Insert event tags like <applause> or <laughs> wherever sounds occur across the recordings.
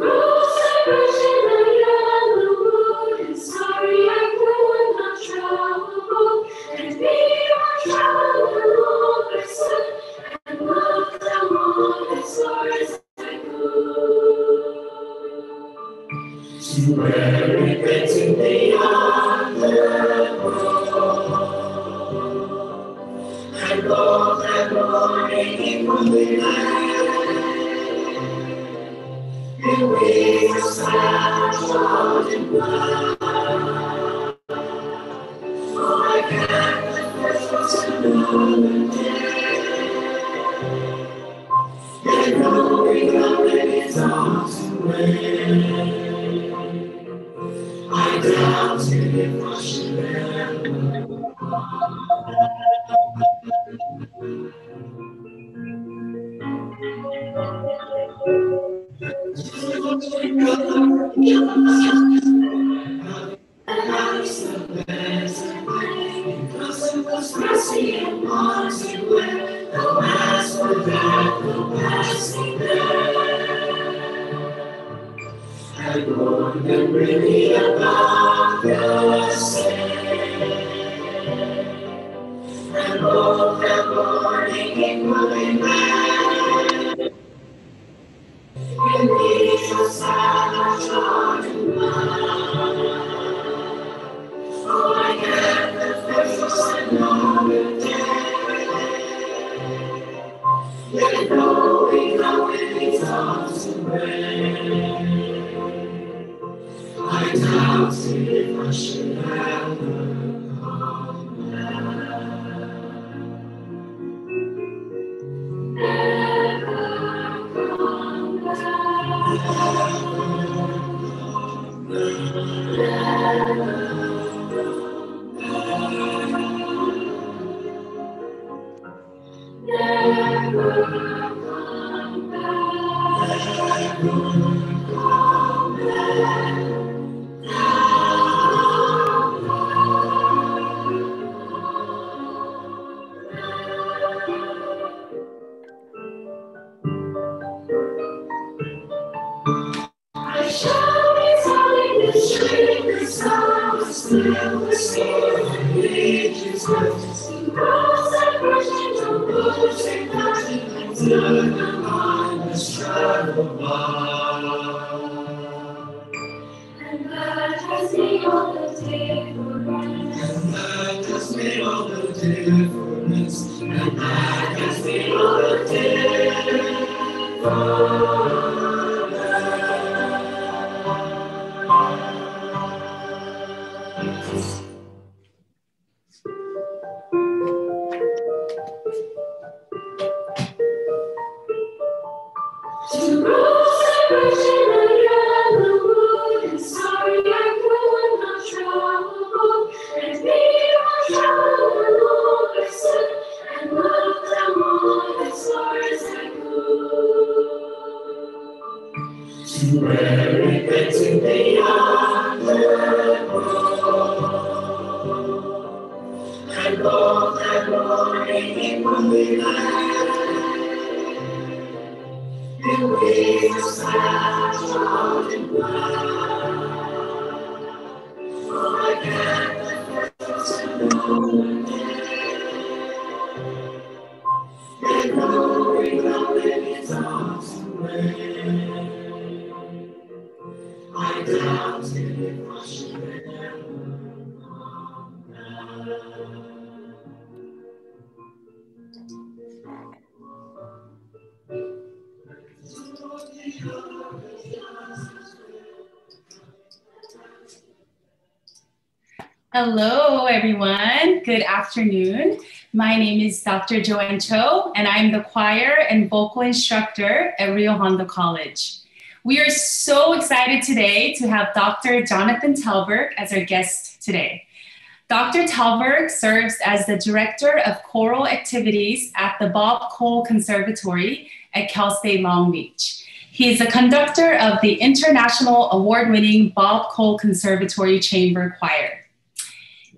Hello, <laughs> Música everyone. Good afternoon. My name is Dr. Joanne Cho, and I'm the choir and vocal instructor at Rio Hondo College. We are so excited today to have Dr. Jonathan Talberg as our guest today. Dr. Talberg serves as the Director of Choral Activities at the Bob Cole Conservatory at Cal State Long Beach. He is the conductor of the international award winning Bob Cole Conservatory Chamber Choir.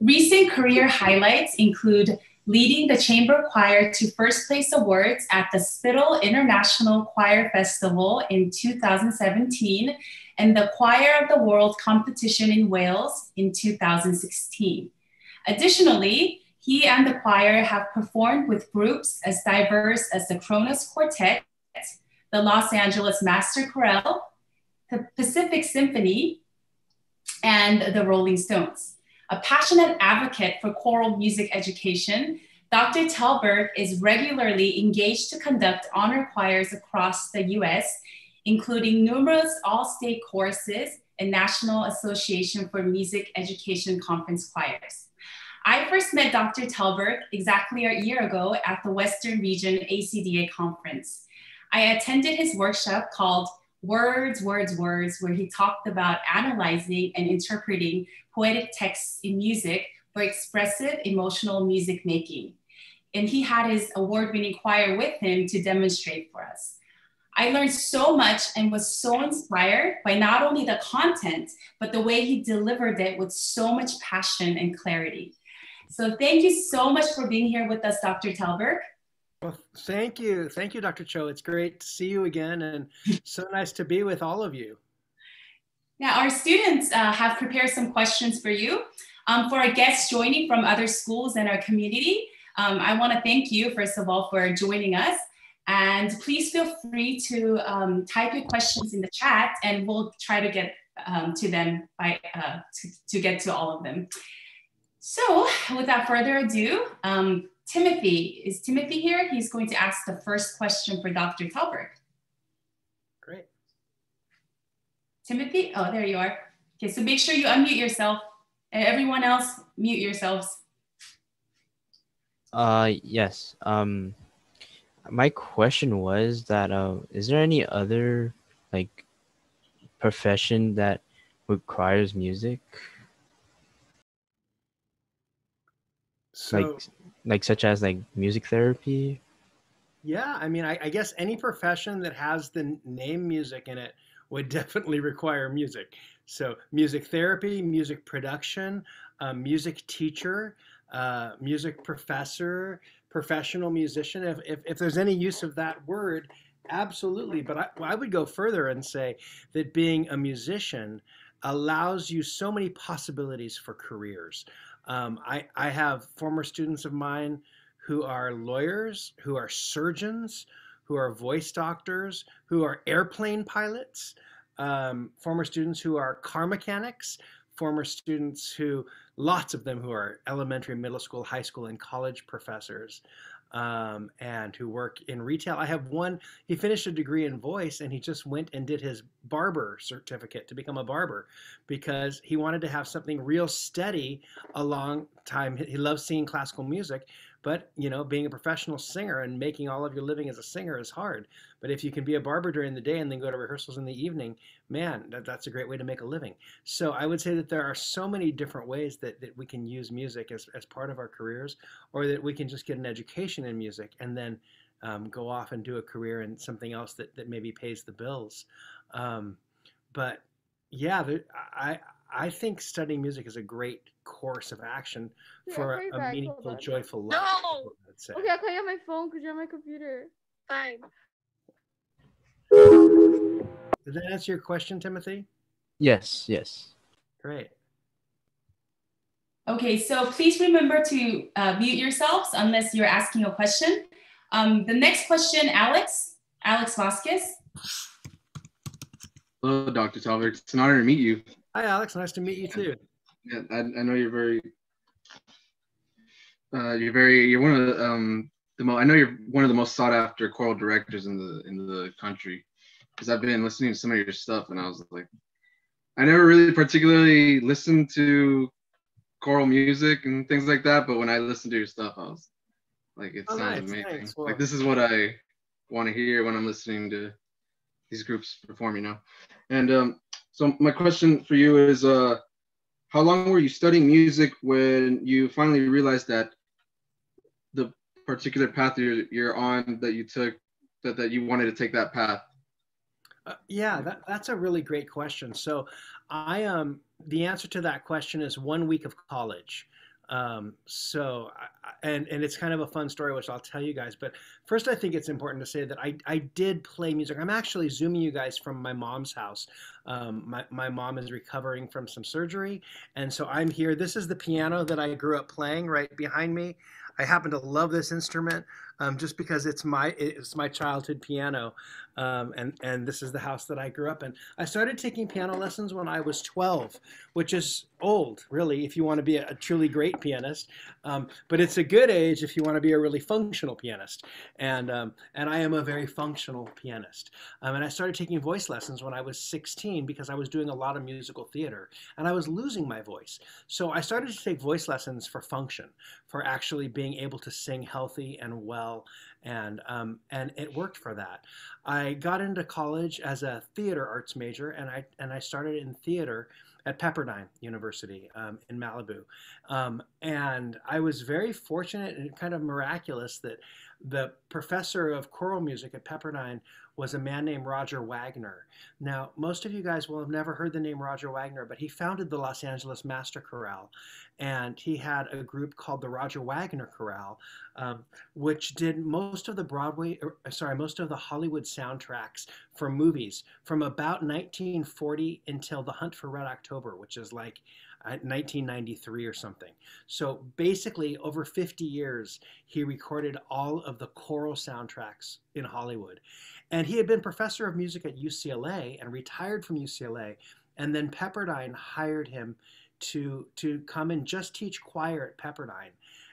Recent career highlights include leading the chamber choir to first place awards at the Spittal International Choir Festival in 2017 and the Choir of the World competition in Wales in 2016. Additionally, he and the choir have performed with groups as diverse as the Kronos Quartet, the Los Angeles Master Chorale, the Pacific Symphony, and the Rolling Stones. A passionate advocate for choral music education, Dr. Talberg is regularly engaged to conduct honor choirs across the US, including numerous all-state courses and National Association for Music Education Conference choirs. I first met Dr. Talberg exactly a year ago at the Western Region ACDA conference. I attended his workshop called Words, Words, Words, where he talked about analyzing and interpreting poetic texts in music for expressive emotional music making. And he had his award winning choir with him to demonstrate for us. I learned so much and was so inspired by not only the content, but the way he delivered it with so much passion and clarity. So thank you so much for being here with us, Dr. Talberg. Well, thank you. Thank you, Dr. Cho. It's great to see you again and <laughs> so nice to be with all of you. Now, our students uh, have prepared some questions for you. Um, for our guests joining from other schools and our community, um, I want to thank you, first of all, for joining us. And please feel free to um, type your questions in the chat and we'll try to get um, to them by, uh, to, to, get to all of them. So without further ado, um, Timothy, is Timothy here? He's going to ask the first question for Dr. Talberg. Great. Timothy, oh, there you are. Okay, so make sure you unmute yourself. And everyone else, mute yourselves. Uh, yes. Um, my question was that uh, is there any other like profession that requires music? So, like like such as like music therapy? Yeah i mean I, I, guess any profession that has the name music in it would <laughs> definitely require music. So music therapy music production uh, music teacher uh, music professor professional musician if, if, if there's any use of that word absolutely. But I, I would go further and say that being a musician allows you so many possibilities for careers um, I, I have former students of mine who are lawyers, who are surgeons, who are voice doctors, who are airplane pilots, um, former students who are car mechanics, former students who, lots of them who are elementary, middle school, high school, and college professors um, and who work in retail. I have one, he finished a degree in voice and he just went and did his barber certificate to become a barber because he wanted to have something real steady a long time. He loves singing classical music, but you know, being a professional singer and making all of your living as a singer is hard. But if you can be a barber during the day and then go to rehearsals in the evening, man, that, that's a great way to make a living. So I would say that there are so many different ways that, that we can use music as, as part of our careers, or that we can just get an education in music and then um, go off and do a career in something else that, that maybe pays the bills. Um, but yeah, I, I think studying music is a great course of action for a, a meaningful, joyful life. No! Okay, I'll call you on my phone because you're on my computer. Fine. Did that answer your question, Timothy? Yes, yes. Great. Okay, so please remember to uh, mute yourselves unless you're asking a question. Um, the next question, Alex, Alex Vasquez. Hello, Dr. Talberg. It's an honor to meet you. Hi, Alex. Nice to meet you too. Yeah, I, I know you're very, uh, you're very, you're one of the, um, the most. I know you're one of the most sought after choral directors in the in the country, because I've been listening to some of your stuff, and I was like, I never really particularly listened to choral music and things like that, but when I listened to your stuff, I was like, it oh, sounds nice, amazing. Nice. Well, like this is what I want to hear when I'm listening to these groups perform, you know. And um, so my question for you is, uh, how long were you studying music when you finally realized that the particular path you're, you're on that you took, that, that you wanted to take that path? Uh, yeah, that, that's a really great question. So I um the answer to that question is one week of college. Um, so and and it's kind of a fun story, which I'll tell you guys. But first, I think it's important to say that I I did play music. I'm actually zooming you guys from my mom's house. Um, my my mom is recovering from some surgery, and so I'm here. This is the piano that I grew up playing right behind me. I happen to love this instrument um, just because it's my it's my childhood piano, um, and and this is the house that I grew up in. I started taking piano lessons when I was 12, which is old, really, if you want to be a, truly great pianist. Um, but it's a good age if you want to be a really functional pianist. And um, and I am a very functional pianist. Um, and I started taking voice lessons when I was 16 because I was doing a lot of musical theater and I was losing my voice. So I started to take voice lessons for function, for actually being able to sing healthy and well, and um, and it worked for that. I got into college as a theater arts major, and I and I started in theater at Pepperdine University um, in Malibu, um, and I was very fortunate and kind of miraculous that the professor of choral music at Pepperdine was a man named Roger Wagner. Now, most of you guys will have never heard the name Roger Wagner, but he founded the Los Angeles Master Chorale, and he had a group called the Roger Wagner Chorale, um, which did most of the Broadway, or, er, sorry, most of the Hollywood soundtracks for movies from about 1940 until The Hunt for Red October, which is like 1993 or something. So basically, over 50 years, he recorded all of the choral soundtracks in Hollywood. And he had been professor of music at UCLA and retired from UCLA. And then Pepperdine hired him to, to come and just teach choir at Pepperdine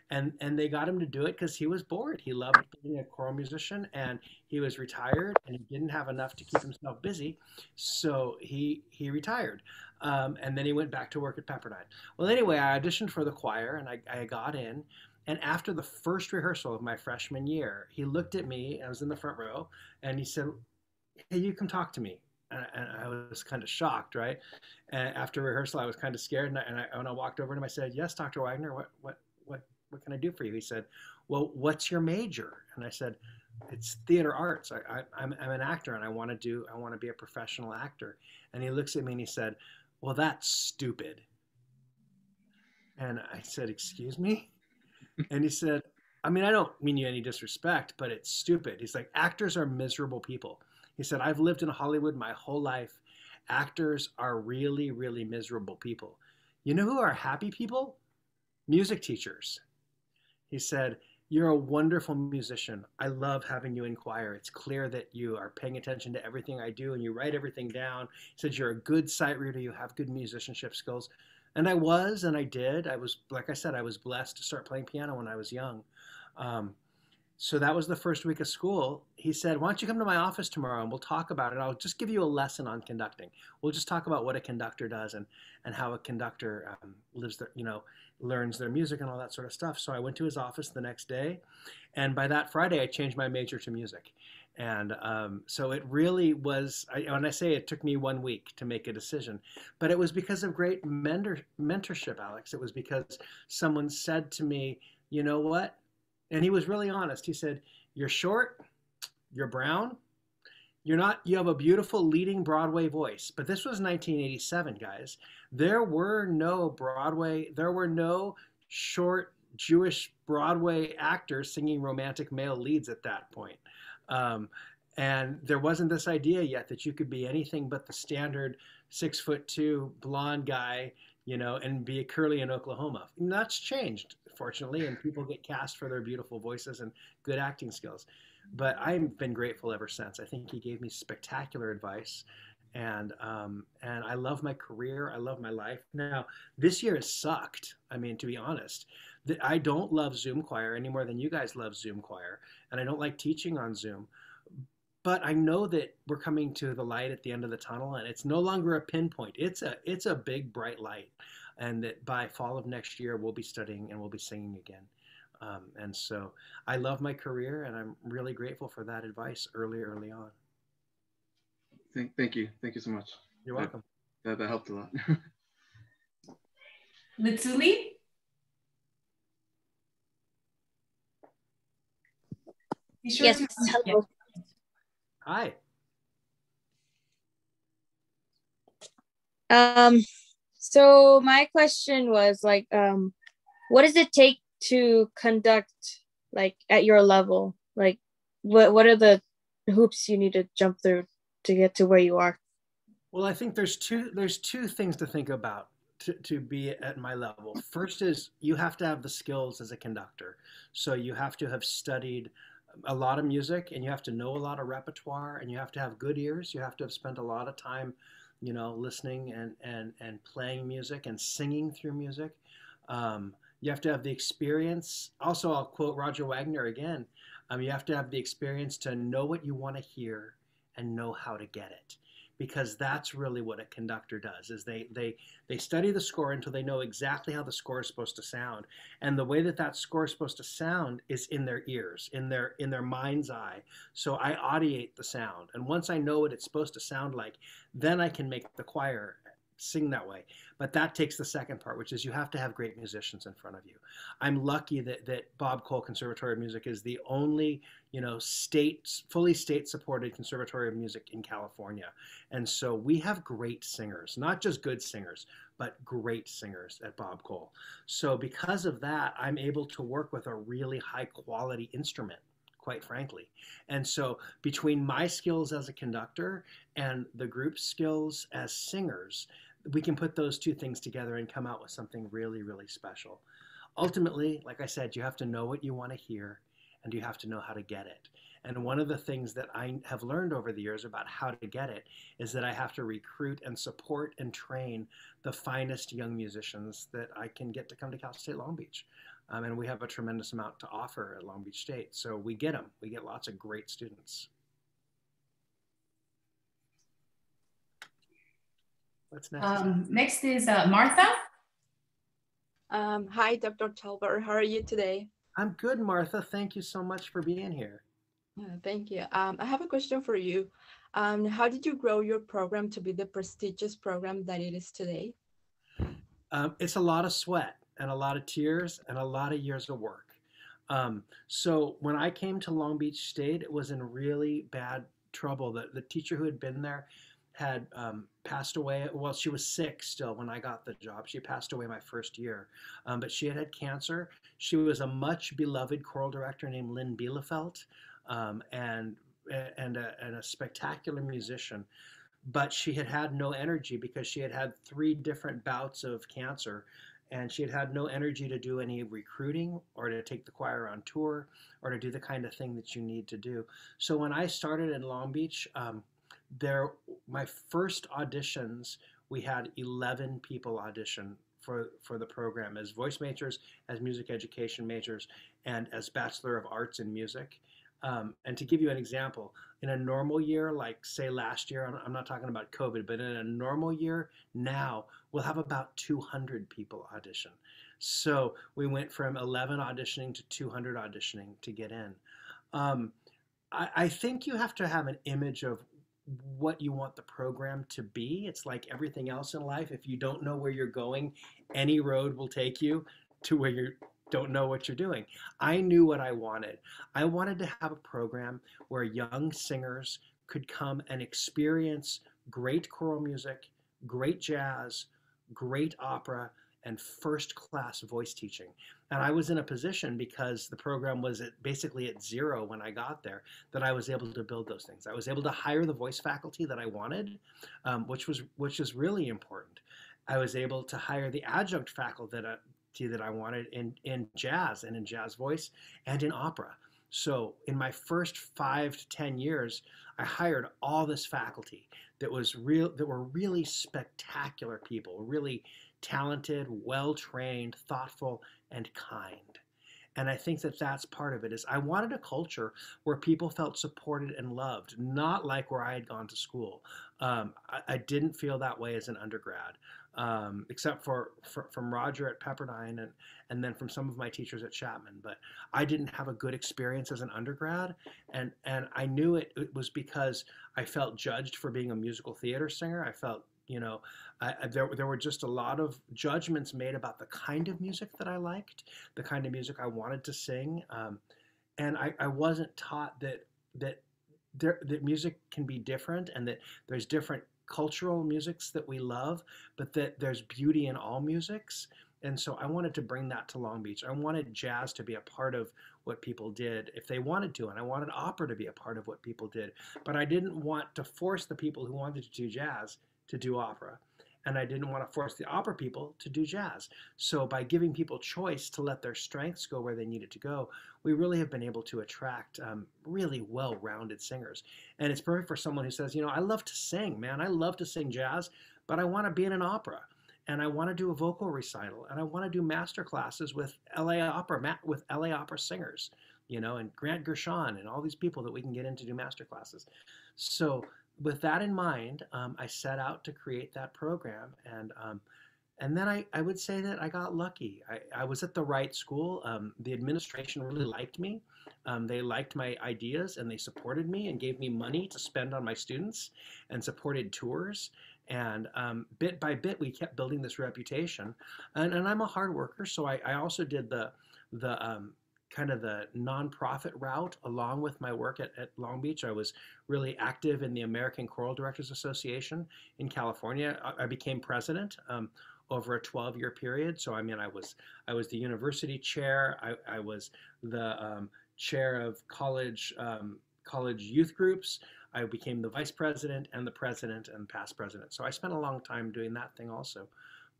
and and they got him to do it because he was bored. He loved being a choral musician, and he was retired, and he didn't have enough to keep himself busy, so he he retired, um, and then he went back to work at Pepperdine. Well, anyway, I auditioned for the choir, and I, I got in. And after the first rehearsal of my freshman year, he looked at me. I was in the front row, and he said, "Hey, you come talk to me." And, I was kind of shocked, right? And after rehearsal, I was kind of scared, and I, and I, when I walked over to him, I said, "Yes, Dr. Wagner. What what what can I do for you? He said, well, what's your major? And I said, it's theater arts. I, am an actor and I want to do, I want to be a professional actor. And he looks at me and he said, well, that's stupid. And I said, excuse me? <laughs> and he said, I mean, I don't mean you any disrespect, but it's stupid. He's like, actors are miserable people. He said, I've lived in Hollywood my whole life. Actors are really, really miserable people. You know who are happy people? Music teachers. He said, You're a wonderful musician. I love having you in choir. It's clear that you are paying attention to everything I do and you write everything down. He said, You're a good sight reader. You have good musicianship skills. And I was, and I did. I was, like I said, I was blessed to start playing piano when I was young. Um, so that was the first week of school. He said, Why don't you come to my office tomorrow and we'll talk about it? I'll just give you a lesson on conducting. We'll just talk about what a conductor does and, and how a conductor um, lives their, you know, learns their music and all that sort of stuff. So I went to his office the next day. And by that Friday, I changed my major to music. And um, so it really was, I, when I say it took me one week to make a decision, but it was because of great mentor, mentorship, Alex. It was because someone said to me, you know what? And he was really honest. He said, You're short, you're brown, you're not, you have a beautiful leading Broadway voice. But this was 1987, guys. There were no Broadway, there were no short Jewish Broadway actors singing romantic male leads at that point. Um, and there wasn't this idea yet that you could be anything but the standard six foot two blonde guy, you know, and be a curly in Oklahoma. And that's changed fortunately, and people get cast for their beautiful voices and good acting skills. But I've been grateful ever since. I think he gave me spectacular advice, and um, and I love my career. I love my life. Now this year has sucked. I mean, to be honest, I don't love Zoom choir any more than you guys love Zoom choir, and I don't like teaching on Zoom but I know that we're coming to the light at the end of the tunnel, and it's no longer a pinpoint. It's a it's a big bright light, and that by fall of next year we'll be studying and we'll be singing again. Um, and so I love my career, and I'm really grateful for that advice early, early on. Thank, thank you, thank you so much. You're welcome. That, that helped a lot. <laughs> Mitsuli. Sure yes, hello. Hi. Um, so my question was like, um, what does it take to conduct like at your level? Like what what are the hoops you need to jump through to get to where you are? Well, I think there's two there's two things to think about to, to be at my level. First is you have to have the skills as a conductor. So you have to have studied a lot of music and you have to know a lot of repertoire and you have to have good ears. You have to have spent a lot of time, you know, listening and, and, and playing music and singing through music. Um, you have to have the experience. Also, I'll quote Roger Wagner again. Um, you have to have the experience to know what you want to hear and know how to get it because that's really what a conductor does is they they they study the score until they know exactly how the score is supposed to sound. And the way that that score is supposed to sound is in their ears in their in their mind's eye. So i audiate the sound and once i know what it's supposed to sound like then i can make the choir sing that way. But that takes the second part, which is you have to have great musicians in front of you. I'm lucky that that Bob Cole Conservatory of Music is the only, you know, state fully state supported conservatory of music in California. And so we have great singers, not just good singers, but great singers at Bob Cole. So because of that, I'm able to work with a really high quality instrument quite frankly. And so, between my skills as a conductor and the group skills as singers, we can put those two things together and come out with something really, really special. Ultimately, like I said, you have to know what you want to hear and you have to know how to get it. And one of the things that I have learned over the years about how to get it is that I have to recruit and support and train the finest young musicians that I can get to come to Cal State Long Beach. Um, and we have a tremendous amount to offer at Long Beach State. So we get them. We get lots of great students. What's next? Um, next is uh, Martha. Um, hi, Dr. Talberg. How are you today? I'm good, Martha. Thank you so much for being here. Uh, thank you. Um, I have a question for you. Um, how did you grow your program to be the prestigious program that it is today? Um, it's a lot of sweat and a lot of tears and a lot of years of work. Um, so when I came to Long Beach State, it was in really bad trouble. The, the teacher who had been there had um, passed away. Well, she was sick still when I got the job. She passed away my first year, um, but she had had cancer. She was a much beloved choral director named Lynn Bielefeld, um, and and a, and a spectacular musician. But she had had no energy because she had had three different bouts of cancer, and she had had no energy to do any recruiting or to take the choir on tour or to do the kind of thing that you need to do. So when I started in Long Beach. Um, there my first auditions we had 11 people audition for for the program as voice majors as music education majors and as bachelor of arts in music. Um, and to give you an example in a normal year like say last year i'm not talking about covid but in a normal year now we'll have about 200 people audition. So we went from 11 auditioning to 200 auditioning to get in. Um, I, I think you have to have an image of what you want the program to be. It's like everything else in life. If you don't know where you're going, any road will take you to where you don't know what you're doing. I knew what I wanted. I wanted to have a program where young singers could come and experience great choral music, great jazz, great opera, and first class voice teaching. And I was in a position because the program was at basically at zero when I got there that I was able to build those things. I was able to hire the voice faculty that I wanted, um, which was which is really important. I was able to hire the adjunct faculty that I, that I wanted in in jazz and in jazz voice and in opera. So in my first five to ten years, I hired all this faculty that was real that were really spectacular people, really talented, well trained, thoughtful, and kind. And I think that that's part of it is I wanted a culture where people felt supported and loved, not like where I had gone to school. Um, I, I, didn't feel that way as an undergrad, um, except for, for, from Roger at Pepperdine and and then from some of my teachers at Chapman. But I didn't have a good experience as an undergrad, and and I knew it, it was because I felt judged for being a musical theater singer. I felt you know, I, there, there were just a lot of judgments made about the kind of music that I liked, the kind of music I wanted to sing, um, and I, I wasn't taught that that there, that music can be different and that there's different cultural musics that we love, but that there's beauty in all musics. And so I wanted to bring that to Long Beach. I wanted jazz to be a part of what people did if they wanted to, and I wanted opera to be a part of what people did. But I didn't want to force the people who wanted to do jazz to do opera. And I didn't want to force the opera people to do jazz. So by giving people choice to let their strengths go where they needed to go, we really have been able to attract um, really well-rounded singers. And it's perfect for someone who says, you know, I love to sing, man. I love to sing jazz, but I want to be in an opera and I want to do a vocal recital, and I want to do master classes with LA Opera with LA Opera singers, you know, and Grant Gershon and all these people that we can get in to do master classes. So with that in mind, um, I set out to create that program, and um, and then I, I would say that I got lucky. I, I was at the right school. Um, the administration really liked me. Um, they liked my ideas and they supported me and gave me money to spend on my students and supported tours. And um, bit by bit, we kept building this reputation. And, and I'm a hard worker, so I, I also did the the um, kind of the nonprofit route along with my work at, at Long Beach. I was really active in the American Choral Directors Association in California. I, I became president um, over a 12 year period. So I mean, I was I was the university chair. I, I was the um, chair of college um, college youth groups. I became the vice president and the president and past president. So I spent a long time doing that thing also.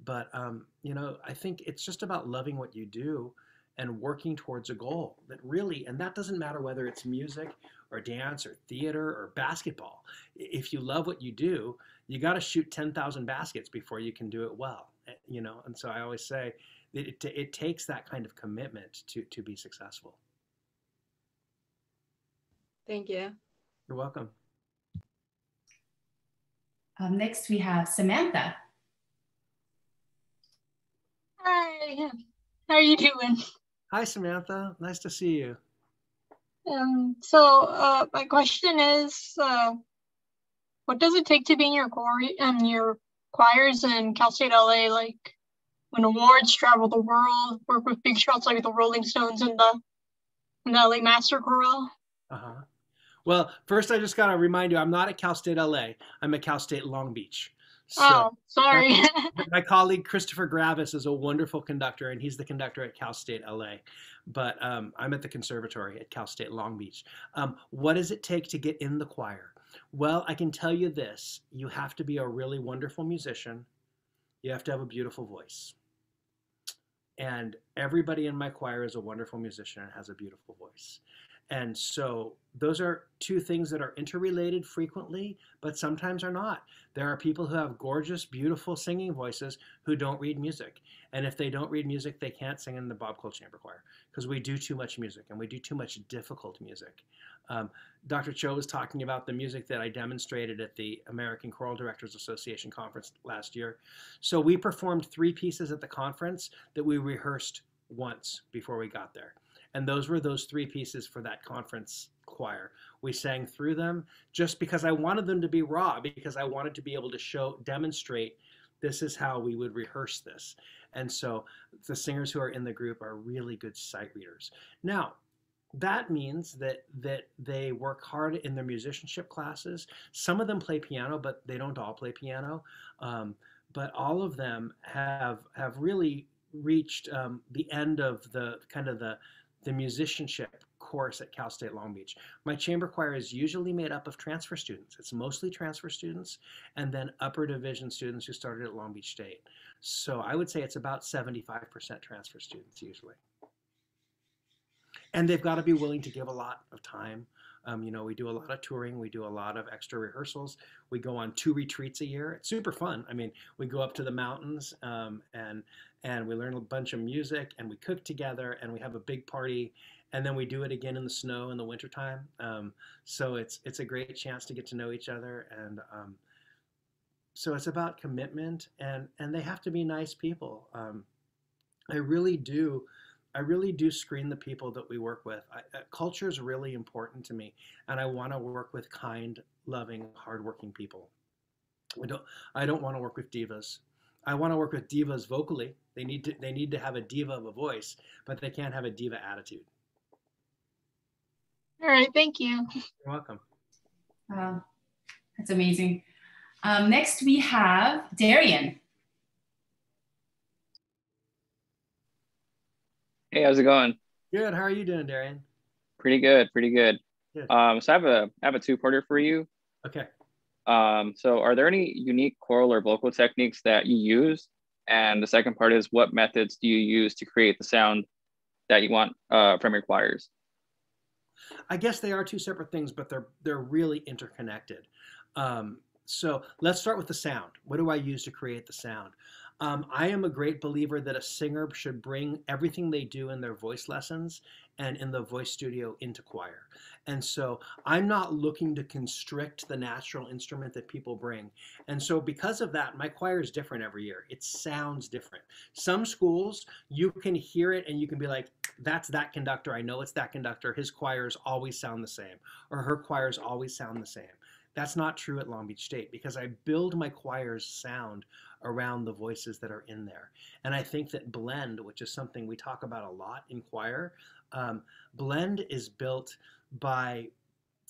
But, um, you know, I think it's just about loving what you do and working towards a goal that really, and that doesn't matter whether it's music or dance or theater or basketball. If you love what you do, you got to shoot 10,000 baskets before you can do it well, eh, you know? And so I always say it, it, it takes that kind of commitment to, to be successful. Thank you. You're welcome. Um, next, we have Samantha. Hi, how are you doing? Hi, Samantha. Nice to see you. Um, so uh, my question is, uh, what does it take to be in your choir and um, your choirs in Cal State LA? Like, when awards, travel the world, work with big shots like the Rolling Stones and the, and the LA Master Chorale. Uh huh. Well, first, I just got to remind you, I'm not at Cal State LA. I'm at Cal State Long Beach. So, oh, sorry. <laughs> my colleague Christopher Gravis is a wonderful conductor, and he's the conductor at Cal State LA. But um, I'm at the conservatory at Cal State Long Beach. Um, what does it take to get in the choir? Well, I can tell you this you have to be a really wonderful musician, you have to have a beautiful voice. And everybody in my choir is a wonderful musician and has a beautiful voice. And so those are two things that are interrelated frequently, but sometimes are not. There are people who have gorgeous, beautiful singing voices who don't read music. And if they don't read music, they can't sing in the Bob Cole Chamber Choir because we do too much music and we do too much difficult music. Um, Dr. Cho was talking about the music that I demonstrated at the American Choral Directors Association conference last year. So we performed three pieces at the conference that we rehearsed once before we got there. And those were those three pieces for that conference choir. We sang through them just because I wanted them to be raw, because I wanted to be able to show, demonstrate this is how we would rehearse this. And so the singers who are in the group are really good sight readers. Now, that means that that they work hard in their musicianship classes. Some of them play piano, but they don't all play piano. Um, but all of them have have really reached um, the end of the kind of the the musicianship course at Cal State Long Beach. My chamber choir is usually made up of transfer students. It's mostly transfer students and then upper division students who started at Long Beach State. So I would say it's about 75% transfer students usually. And they've got to be willing to give a lot of time. Um, you know, we do a lot of touring, we do a lot of extra rehearsals. We go on two retreats a year. It's super fun. I mean, we go up to the mountains um, and and we learn a bunch of music and we cook together and we have a big party and then we do it again in the snow in the wintertime. Um, so it's it's a great chance to get to know each other and um, so it's about commitment and and they have to be nice people. Um, I really do. I really do screen the people that we work with. I, uh, culture is really important to me, and I want to work with kind, loving, hardworking people. Don't. I don't want to work with divas. I want to work with divas vocally. They need to they need to have a diva of a voice, but they can't have a diva attitude. All right, thank you. You're welcome. Wow, that's amazing. Um, next we have Darian. Hey, how's it going? Good. How are you doing, Darian? Pretty good, pretty good. Good. Um, so I have a I have a two-parter for you. Okay. Um, so are there any unique choral or vocal techniques that you use? And the second part is what methods do you use to create the sound that you want uh, from your choirs? I guess they are two separate things, but they're they're really interconnected. Um, so let's start with the sound. What do I use to create the sound? Um, I am a great believer that a singer should bring everything they do in their voice lessons and in the voice studio into choir. And so I'm not looking to constrict the natural instrument that people bring. And so because of that, my choir is different every year. It sounds different. Some schools, you can hear it and you can be like, that's that conductor. I know it's that conductor. His choirs always sound the same, or her choirs always sound the same. That's not true at Long Beach State because I build my choir's sound around the voices that are in there. And I think that blend, which is something we talk about a lot in choir, um, blend is built by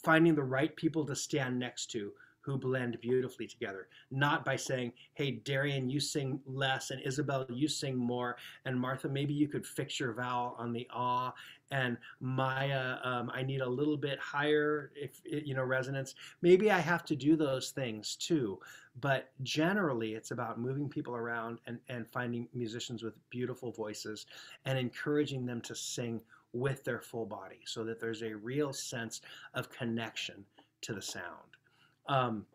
finding the right people to stand next to who blend beautifully together, not by saying, hey, Darian, you sing less, and Isabel, you sing more, and Martha, maybe you could fix your vowel on the ah, and Maya, um, I need a little bit higher, if you know, resonance. Maybe I have to do those things too, but generally it's about moving people around and, and finding musicians with beautiful voices and encouraging them to sing with their full body so that there's a real sense of connection to the sound. Um,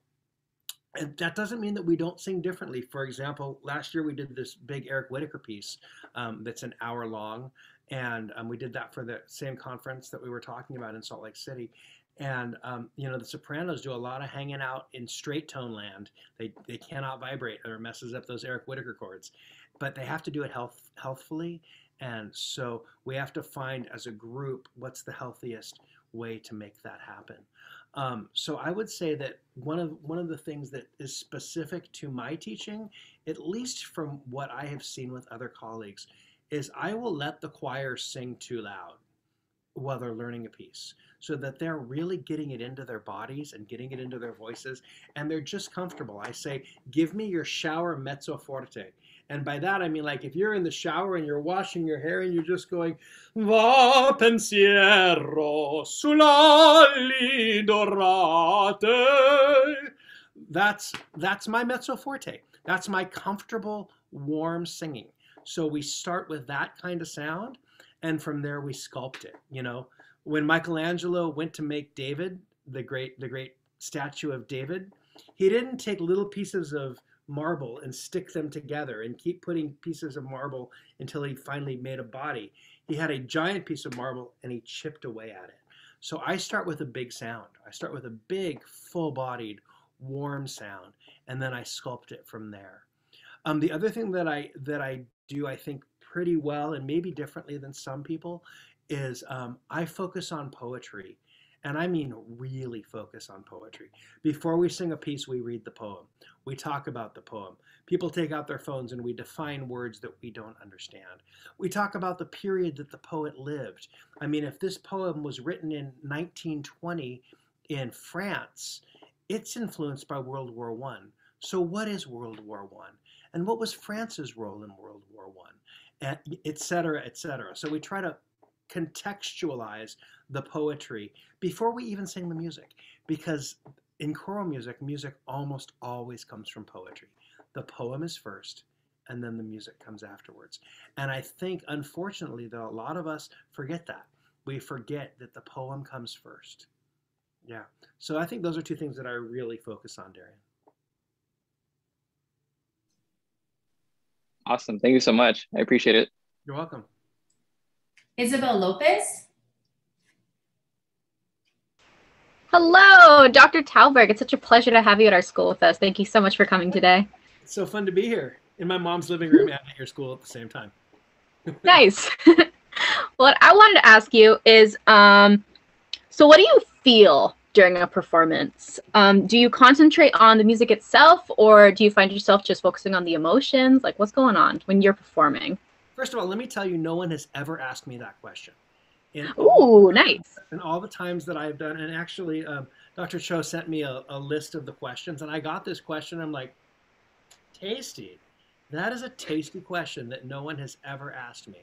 and that doesn't mean that we don't sing differently. For example, last year we did this big Eric Whitacre piece um, that's an hour long, and um, we did that for the same conference that we were talking about in Salt Lake City. And um, you know, the sopranos do a lot of hanging out in straight tone land. They they cannot vibrate or messes up those Eric Whitacre chords, but they have to do it health healthfully. And so we have to find as a group what's the healthiest way to make that happen. Um, so I would say that one of one of the things that is specific to my teaching, at least from what I have seen with other colleagues, is I will let the choir sing too loud while they're learning a piece so that they're really getting it into their bodies and getting it into their voices and they're just comfortable. I say, give me your shower mezzo forte. And by that I mean like if you're in the shower and you're washing your hair and you're just going Va pensiero sull'ali dorate. That's that's my mezzo forte. That's my comfortable, warm singing. So we start with that kind of sound and from there we sculpt it, you know. When Michelangelo went to make David, the great the great statue of David, he didn't take little pieces of marble and stick them together and keep putting pieces of marble until he finally made a body. He had a giant piece of marble and he chipped away at it. So I start with a big sound. I start with a big, full bodied, warm sound, and then I sculpt it from there. Um, the other thing that I that I do, I think, pretty well and maybe differently than some people, is um, I focus on poetry and I mean really focus on poetry. Before we sing a piece, we read the poem. We talk about the poem. People take out their phones and we define words that we don't understand. We talk about the period that the poet lived. I mean, if this poem was written in 1920 in France, it's influenced by World War I. So, what is World War I? And what was France's role in World War I? Et cetera, et cetera. So, we try to contextualize the poetry before we even sing the music. Because in choral music music almost always comes from poetry. The poem is first and then the music comes afterwards. And i think unfortunately though a lot of us forget that. We forget that the poem comes first. Yeah. So i think those are two things that i really focus on darian awesome thank you so much i appreciate it you're welcome Isabel Lopez. Hello, Dr. Talberg. It's such a pleasure to have you at our school with us. Thank you so much for coming today. It's so fun to be here in my mom's living room and at your school at the same time. <laughs> nice. <laughs> what I wanted to ask you is um, so, what do you feel during a performance? Um, do you concentrate on the music itself, or do you find yourself just focusing on the emotions? Like, what's going on when you're performing? First of all, let me tell you, no one has ever asked me that question. Ooh, nice. And all the times that I've done, and actually, um, Dr. Cho sent me a, a list of the questions, and I got this question. I'm like, tasty. That is a tasty question that no one has ever asked me.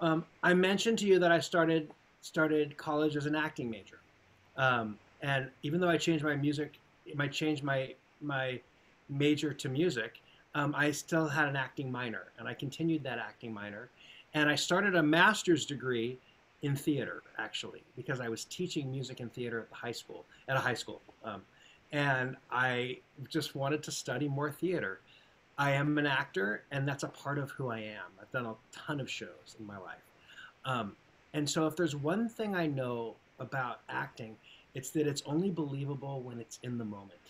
Um, I mentioned to you that I started started college as an acting major, um, and even though I changed my music, I changed my my major to music, um, I still had an acting minor, and I continued that acting minor, and I started a master's degree in theater actually because I was teaching music and theater at the high school at a high school, um, and I just wanted to study more theater. I am an actor, and that's a part of who I am. I've done a ton of shows in my life. Um, and so, if there's one thing I know about acting, it's that it's only believable when it's in the moment.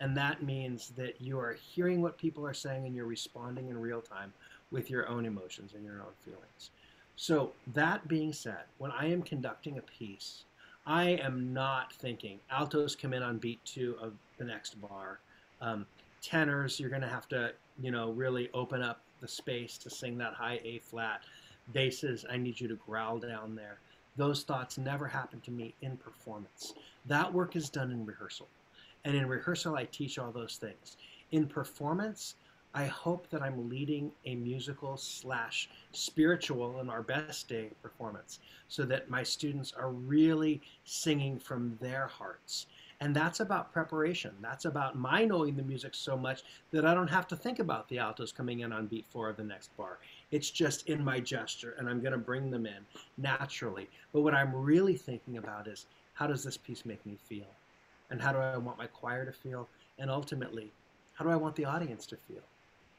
And that means that you are hearing what people are saying and you're responding in real time with your own emotions and your own feelings. So, that being said, when I am conducting a piece, I am not thinking altos come in on beat two of the next bar. Um, tenors, you're going to have to you know, really open up the space to sing that high A flat. Basses, I need you to growl down there. Those thoughts never happen to me in performance. That work is done in rehearsal. And in rehearsal, I teach all those things. In performance, I hope that I'm leading a musical slash spiritual in our best day performance so that my students are really singing from their hearts and that's about preparation. That's about my knowing the music so much that I don't have to think about the altos coming in on beat four of the next bar. It's just in my gesture, and I'm going to bring them in naturally. But what I'm really thinking about is how does this piece make me feel? And how do I want my choir to feel? And ultimately, how do I want the audience to feel?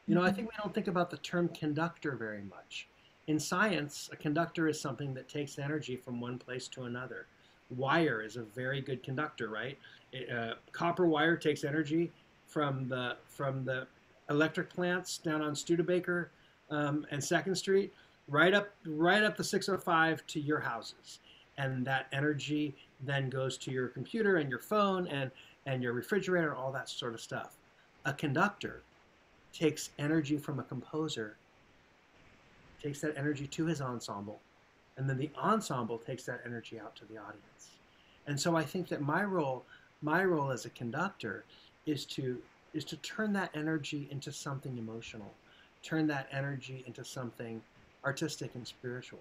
You know, I think we don't think about the term conductor very much. In science, a conductor is something that takes energy from one place to another wire is a very good conductor, right? It, uh, copper wire takes energy from the from the electric plants down on Studebaker um, and Second Street, right up right up the 605 to your houses, and that energy then goes to your computer and your phone and and your refrigerator, all that sort of stuff. A conductor takes energy from a composer, takes that energy to his ensemble, and then the ensemble takes that energy out to the audience. And so I think that my role, my role as a conductor, is to is to turn that energy into something emotional, turn that energy into something artistic and spiritual.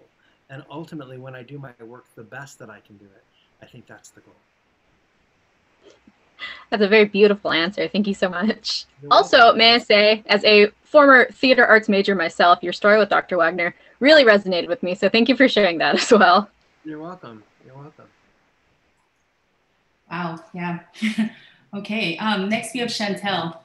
And ultimately, when I do my work the best that I can do it, I think that's the goal. That's a very beautiful answer. Thank you so much. also, may I say, as a former theater arts major myself, your story with Dr. Wagner really resonated with me. So thank you for sharing that as well. You're welcome. You're welcome. Wow. Yeah. <laughs> okay. Um, next we have Chantel.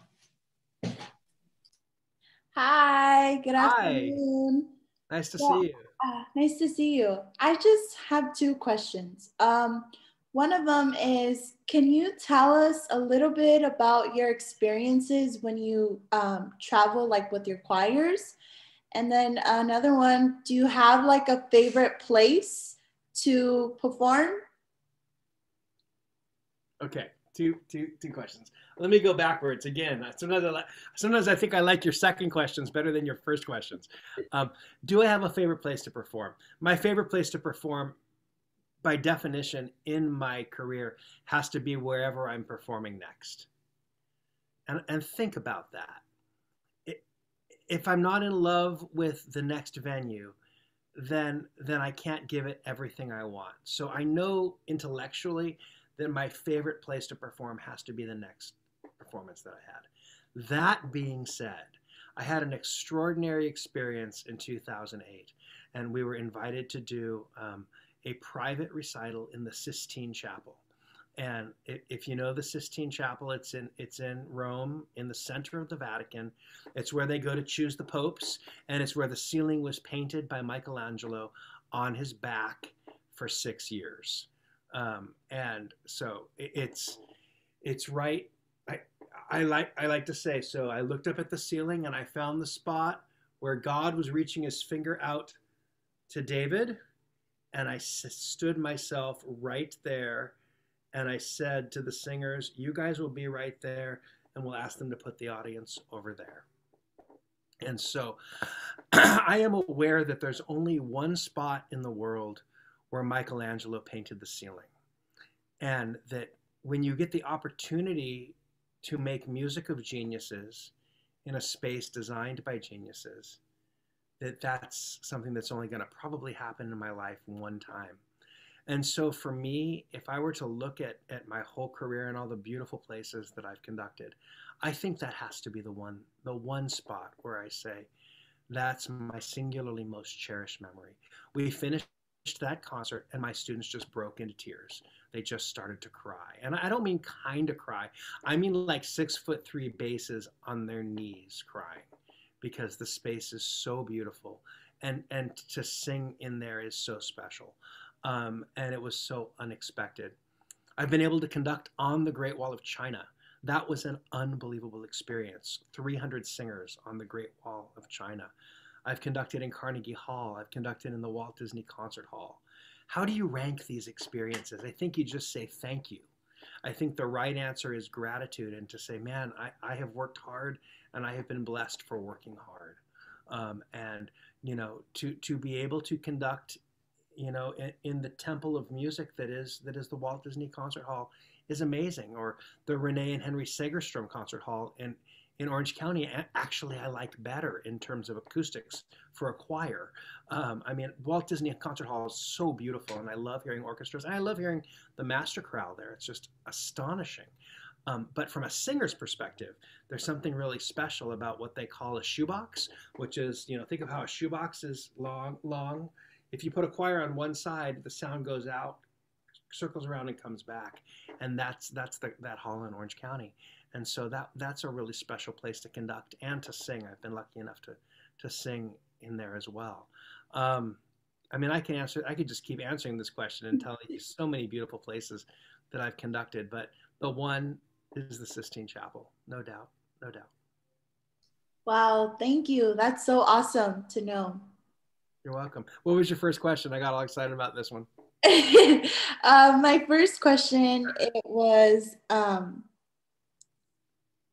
Hi. Good Hi. afternoon. Nice to Yeah, see you. uh, nice to see you. I just have two questions. Um, one of them is Can you tell us a little bit about your experiences when you um, travel, like with your choirs? And then another one Do you have like a favorite place to perform? Okay, two, two, two questions. Let me go backwards again. Sometimes I, sometimes I think I like your second questions better than your first questions. Um, do I have a favorite place to perform? My favorite place to perform, by definition, in my career, has to be wherever I'm performing next. And, and think about that. If I'm not in love with the next venue, then then I can't give it everything I want. So I know intellectually that my favorite place to perform has to be the next performance that I had. That being said, I had an extraordinary experience in 2008, and we were invited to do um, a private recital in the Sistine Chapel. And if, you know the Sistine Chapel, it's in it's in Rome, in the center of the Vatican. It's where they go to choose the popes, and it's where the ceiling was painted by Michelangelo on his back for six years. Um, and so it's it's right. I like I like to say so. I looked up at the ceiling and I found the spot where God was reaching His finger out to David, and I stood myself right there and I said to the singers, You guys will be right there, and we'll ask them to put the audience over there. And so <clears throat> I am aware that there's only one spot in the world where Michelangelo painted the ceiling. And that when you get the opportunity to make music of geniuses in a space designed by geniuses, that that's something that's only going to probably happen in my life one time. And so for me, if I were to look at, at my whole career and all the beautiful places that I've conducted, I think that has to be the one the one spot where I say, that's my singularly most cherished memory. We finished that concert and my students just broke into tears. They just started to cry. And I don't mean kind of cry. I mean like six foot three basses on their knees crying because the space is so beautiful. And, and to sing in there is so special. Um, and it was so unexpected. I've been able to conduct on the Great Wall of China. That was an unbelievable experience. 300 singers on the Great Wall of China. I've conducted in Carnegie Hall. I've conducted in the Walt Disney Concert Hall. How do you rank these experiences? I think you just say thank you. I think the right answer is gratitude and to say, man, I, I have worked hard and I have been blessed for working hard. Um, and, you know, to, to be able to conduct, you know, in, in, the temple of music that is, that is the Walt Disney Concert Hall is amazing. Or the Renee and Henry Segerstrom Concert Hall in, in Orange County, actually, I liked better in terms of acoustics for a choir. Um, I mean, Walt Disney Concert Hall is so beautiful, and I love hearing orchestras, and I love hearing the master chorale there. It's just astonishing. Um, but from a singer's perspective, there's something really special about what they call a shoebox, which is, you know, think of how a shoebox is long, long. If you put a choir on one side, the sound goes out, circles around, and comes back, and that's that's the, that hall in Orange County. And so that that's a really special place to conduct and to sing. I've been lucky enough to to sing in there as well. Um, I mean, I can answer. I could just keep answering this question and telling you so many beautiful places that I've conducted, but the one is the Sistine Chapel, no doubt, no doubt. Wow, thank you. That's so awesome to know. You're welcome. What was your first question? I got all excited about this one. <laughs> uh, my first question it was um,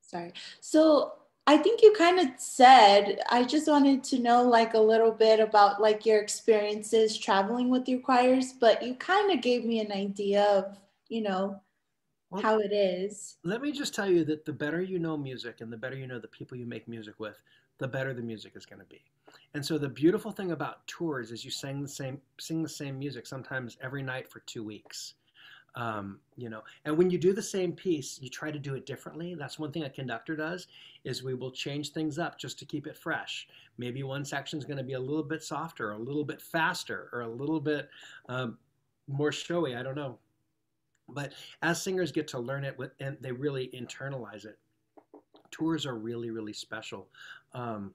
sorry. So I think you kind of said, I just wanted to know like a little bit about like your experiences traveling with your choirs, but you kind of gave me an idea of, you know, well, how it is. Let me just tell you that the better you know music and the better you know the people you make music with, the better the music is going to be. And so the beautiful thing about tours is you sing the same sing the same music sometimes every night for 2 weeks. Um, you know, and when you do the same piece, you try to do it differently. That's one thing a conductor does is we will change things up just to keep it fresh. Maybe one section is going to be a little bit softer, a little bit faster, or a little bit um, more showy. I don't know. But as singers get to learn it with, and they really internalize it, tours are really, really special. Um,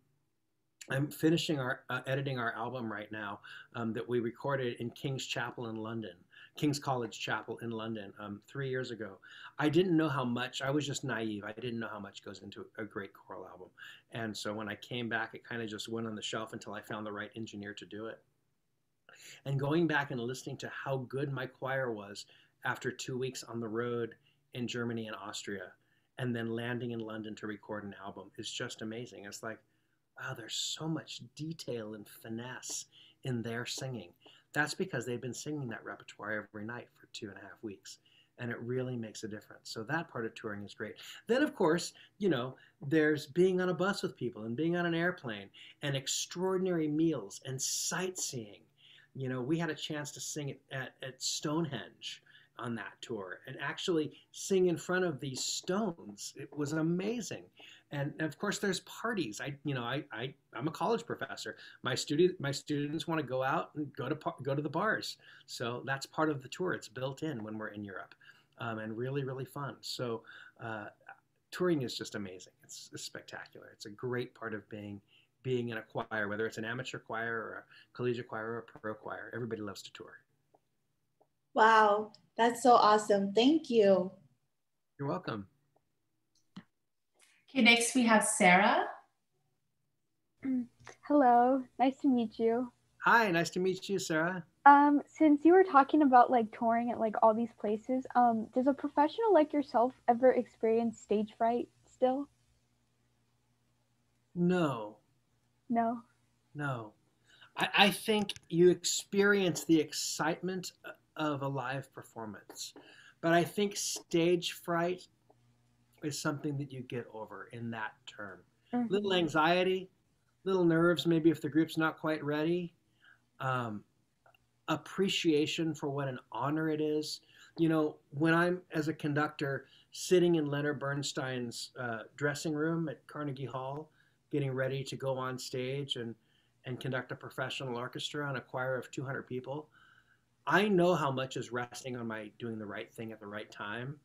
I'm finishing our uh, editing our album right now um, that we recorded in King's Chapel in London. King's College Chapel in London um, three years ago. I didn't know how much, I was just naive. I didn't know how much goes into a great choral album. And so when I came back, it kind of just went on the shelf until I found the right engineer to do it. And going back and listening to how good my choir was after two weeks on the road in Germany and Austria, and then landing in London to record an album is just amazing. It's like, wow, there's so much detail and finesse in their singing. That's because they've been singing that repertoire every night for two and a half weeks. And it really makes a difference. So that part of touring is great. Then, of course, you know, there's being on a bus with people and being on an airplane and extraordinary meals and sightseeing. You know, we had a chance to sing at, at, at Stonehenge on that tour and actually sing in front of these stones. It was amazing and of course there's parties. I you know i, I i'm a college professor. My student my students want to go out and go to go to the bars. So that's part of the tour. It's built in when we're in europe um, and really really fun. So uh, touring is just amazing. It's, it's, spectacular. It's a great part of being being in a choir whether it's an amateur choir or a collegiate choir or a pro choir. Everybody loves to tour. Wow. That's so awesome. Thank you. You're welcome Okay, next we have Sarah. Hello, nice to meet you. Hi, nice to meet you, Sarah. Um, since you were talking about like touring at like all these places, um, does a professional like yourself ever experience stage fright still? No. No. No. I, I think you experience the excitement of a live performance, but I think stage fright is something that you get over in that term. Mm-hmm. Little anxiety, little nerves maybe if the group's not quite ready. Um, appreciation for what an honor it is. You know, when I'm as a conductor sitting in Leonard Bernstein's uh, dressing room at Carnegie Hall, getting ready to go on stage and and conduct a professional orchestra on a choir of 200 people, I know how much is resting on my doing the right thing at the right time.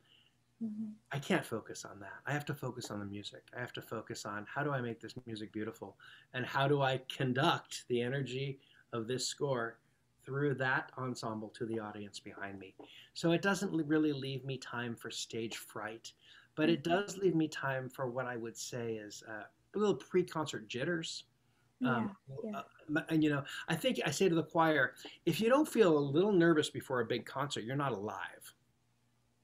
Mm-hmm. I can't focus on that. I have to focus on the music. I have to focus on how do I make this music beautiful and how do I conduct the energy of this score through that ensemble to the audience behind me. So it doesn't really leave me time for stage fright, but it mm-hmm. does leave me time for what I would say is uh, a little pre concert jitters. Um, yeah, yeah. Uh, and you know, I think I say to the choir, if you don't feel a little nervous before a big concert, you're not alive.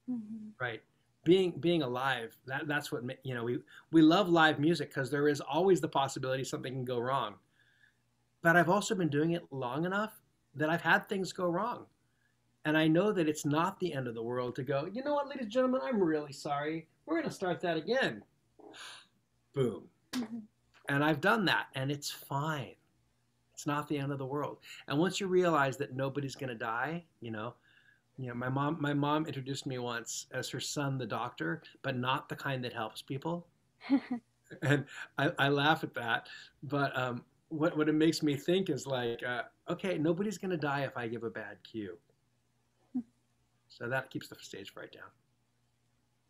Mm-hmm. Right? Being being alive, that that's what you know. We we love live music because there is always the possibility something can go wrong. But I've also been doing it long enough that I've had things go wrong. And I know that it's not the end of the world to go, you know what, ladies and gentlemen, I'm really sorry. We're going to start that again. <sighs> Boom. Mm-hmm. And I've done that, and it's fine. It's not the end of the world. And once you realize that nobody's going to die, you know, you know, my mom, my mom introduced me once as her son, the doctor, but not the kind that helps people. <laughs> and I, I, laugh at that. But um, what what it makes me think is like, uh, okay, nobody's gonna die if I give a bad cue. So that keeps the stage fright down.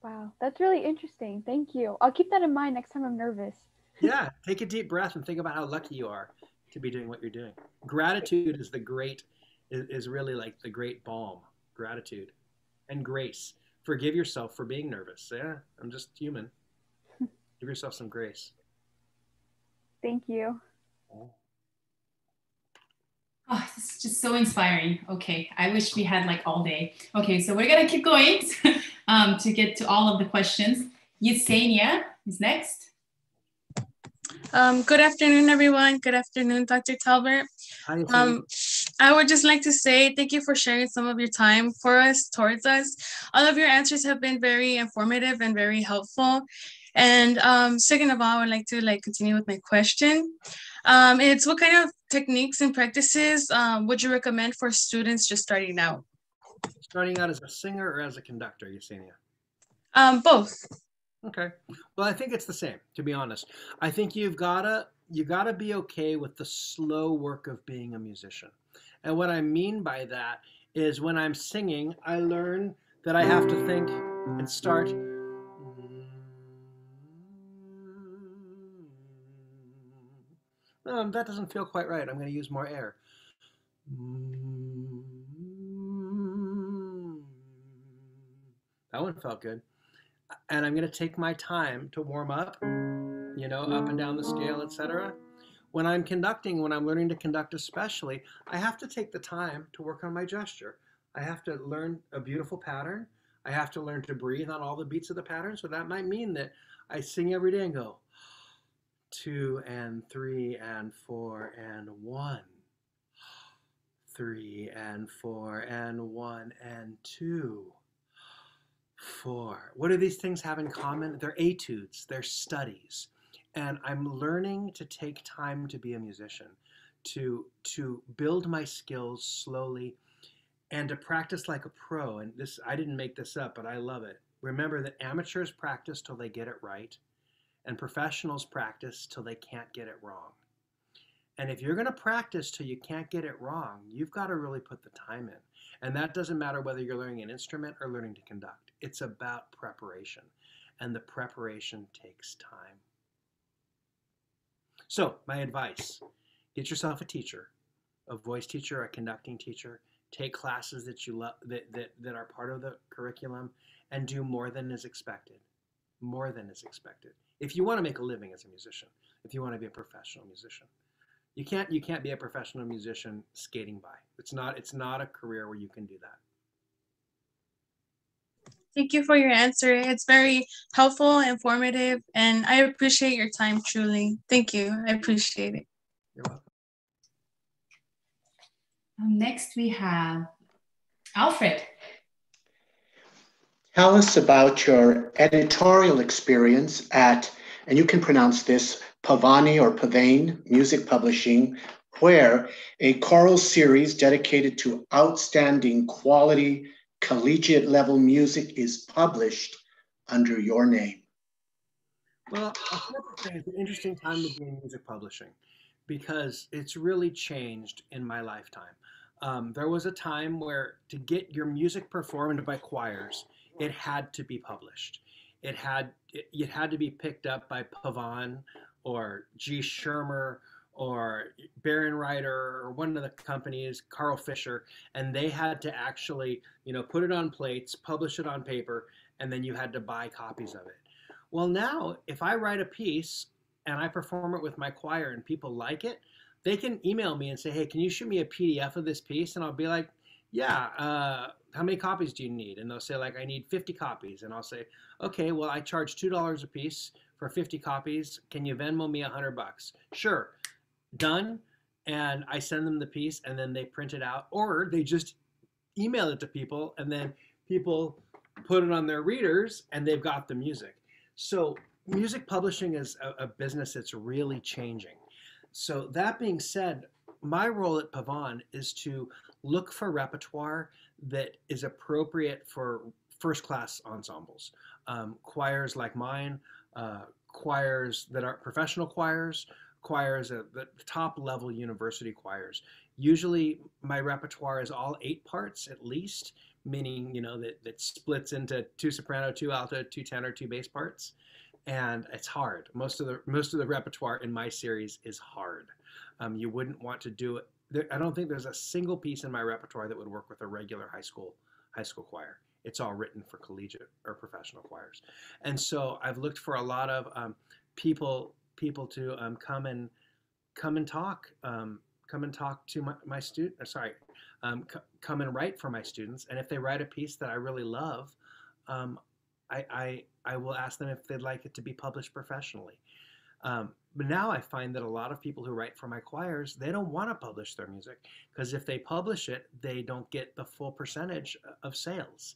Wow, that's really interesting. Thank you. I'll keep that in mind next time I'm nervous. <laughs> yeah, take a deep breath and think about how lucky you are to be doing what you're doing. Gratitude is the great is, is really like the great balm. Gratitude and grace. Forgive yourself for being nervous. Yeah, I'm just human. <laughs> Give yourself some grace. Thank you. Oh, this is just so inspiring. Okay, I wish we had like all day. Okay, so we're gonna keep going <laughs> um, to get to all of the questions. Yesenia is next. Um, good afternoon, everyone. Good afternoon, Dr. Talberg. Hi, um, I would just like to say thank you for sharing some of your time for us, towards us. All of your answers have been very informative and very helpful. And um, second of all, I would like to like continue with my question. Um, it's what kind of techniques and practices um, would you recommend for students just starting out? Starting out as a singer or as a conductor, Yesenia? Um, both. Okay. Well, I think it's the same, to be honest. I think you've gotta you gotta be okay with the slow work of being a musician. And what I mean by that is when I'm singing, I learn that I have to think and start um, that doesn't feel quite right. I'm going to use more air. That one felt good. And I'm going to take my time to warm up, you know, up and down the scale, etc. When I'm conducting, when I'm learning to conduct especially, I have to take the time to work on my gesture. I have to learn a beautiful pattern. I have to learn to breathe on all the beats of the pattern. So that might mean that I sing every day and go, two and three and four and one. Three and four and one and two. Four. What do these things have in common? They're etudes, they're studies. And I'm learning to take time to be a musician, to, to build my skills slowly and to practice like a pro. And this, I didn't make this up, but I love it. Remember that amateurs practice till they get it right and professionals practice till they can't get it wrong. And if you're going to practice till you can't get it wrong, you've got to really put the time in. And that doesn't matter whether you're learning an instrument or learning to conduct. It's about preparation. And the preparation takes time. So, my advice get yourself a teacher, a voice teacher, a conducting teacher. Take classes that you love that, that, that are part of the curriculum and do more than is expected. More than is expected if you want to make a living as a musician, if you want to be a professional musician. You can't you can't be a professional musician skating by. It's not it's not a career where you can do that. Thank you for your answer. It's very helpful, informative, and I appreciate your time truly. Thank you. I appreciate it. You're welcome. Um, next we have Alfred. Tell us about your editorial experience at, and you can pronounce this, Pavani or Pavane Music Publishing, where a choral series dedicated to outstanding quality collegiate level music is published under your name? Well, it's an interesting time to be in music publishing because it's really changed in my lifetime. Um, there was a time where to get your music performed by choirs, it had to be published. It had it, it had to be picked up by Pavane or G. Schirmer or Bärenreiter or one of the companies, Carl Fischer, and they had to actually, you know, put it on plates, publish it on paper, and then you had to buy copies of it. Well, now if I write a piece and I perform it with my choir and people like it, they can email me and say, "Hey, can you shoot me a PDF of this piece?" And I'll be like, "Yeah, uh, how many copies do you need?" And they'll say like, "I need 50 copies." And I'll say, "Okay, well, I charge two dollars a piece for 50 copies. Can you Venmo me a hundred bucks?" Sure done and I send them the piece and then they print it out or they just email it to people and then people put it on their readers and they've got the music. So music publishing is a, a business that's really changing. So that being said, my role at Pavane is to look for repertoire that is appropriate for first class ensembles. Um, choirs like mine, uh, choirs that are professional choirs, choirs at the top level university choirs. Usually my repertoire is all eight parts at least, meaning, you know, that, that splits into two soprano, two alto, two tenor, two bass parts. And it's hard. Most of the most of the repertoire in my series is hard. Um, you wouldn't want to do it. There, I don't think there's a single piece in my repertoire that would work with a regular high school high school choir. It's all written for collegiate or professional choirs. And so I've looked for a lot of um, people people to um, come and come and talk, um, come and talk to my, my student. Uh, sorry, um, c- come and write for my students. And if they write a piece that I really love, um, I, I I will ask them if they'd like it to be published professionally. Um, but now I find that a lot of people who write for my choirs, they don't want to publish their music because if they publish it, they don't get the full percentage uh, of sales.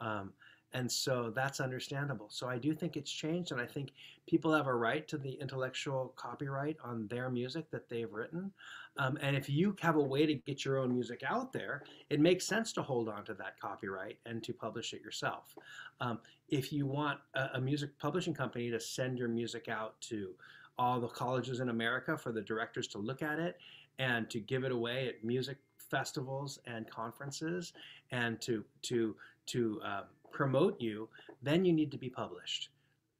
Um, and so that's understandable. So I do think it's changed, and I think people have a right to the intellectual copyright on their music that they've written. Um, and if you have a way to get your own music out there, it makes sense to hold on to that copyright and to publish it yourself. Um, if you want a, a music publishing company to send your music out to all the colleges in America for the directors to look at it and to give it away at music festivals and conferences and to to to um, promote you, then you need to be published.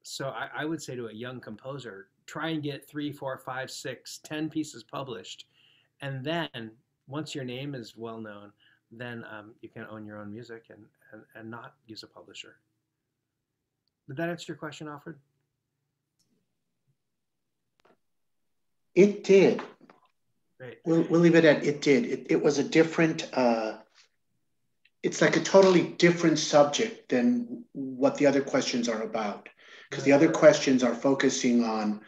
So I, I, would say to a young composer, try and get three, four, five, six, ten pieces published, and then once your name is well known, then um, you can own your own music and, and, and not use a publisher. Did that answer your question, Alfred? It did. Great. We'll, we'll leave it at it did. It, it was a different uh, it's like a totally different subject than what the other questions are about. Because the other questions are focusing on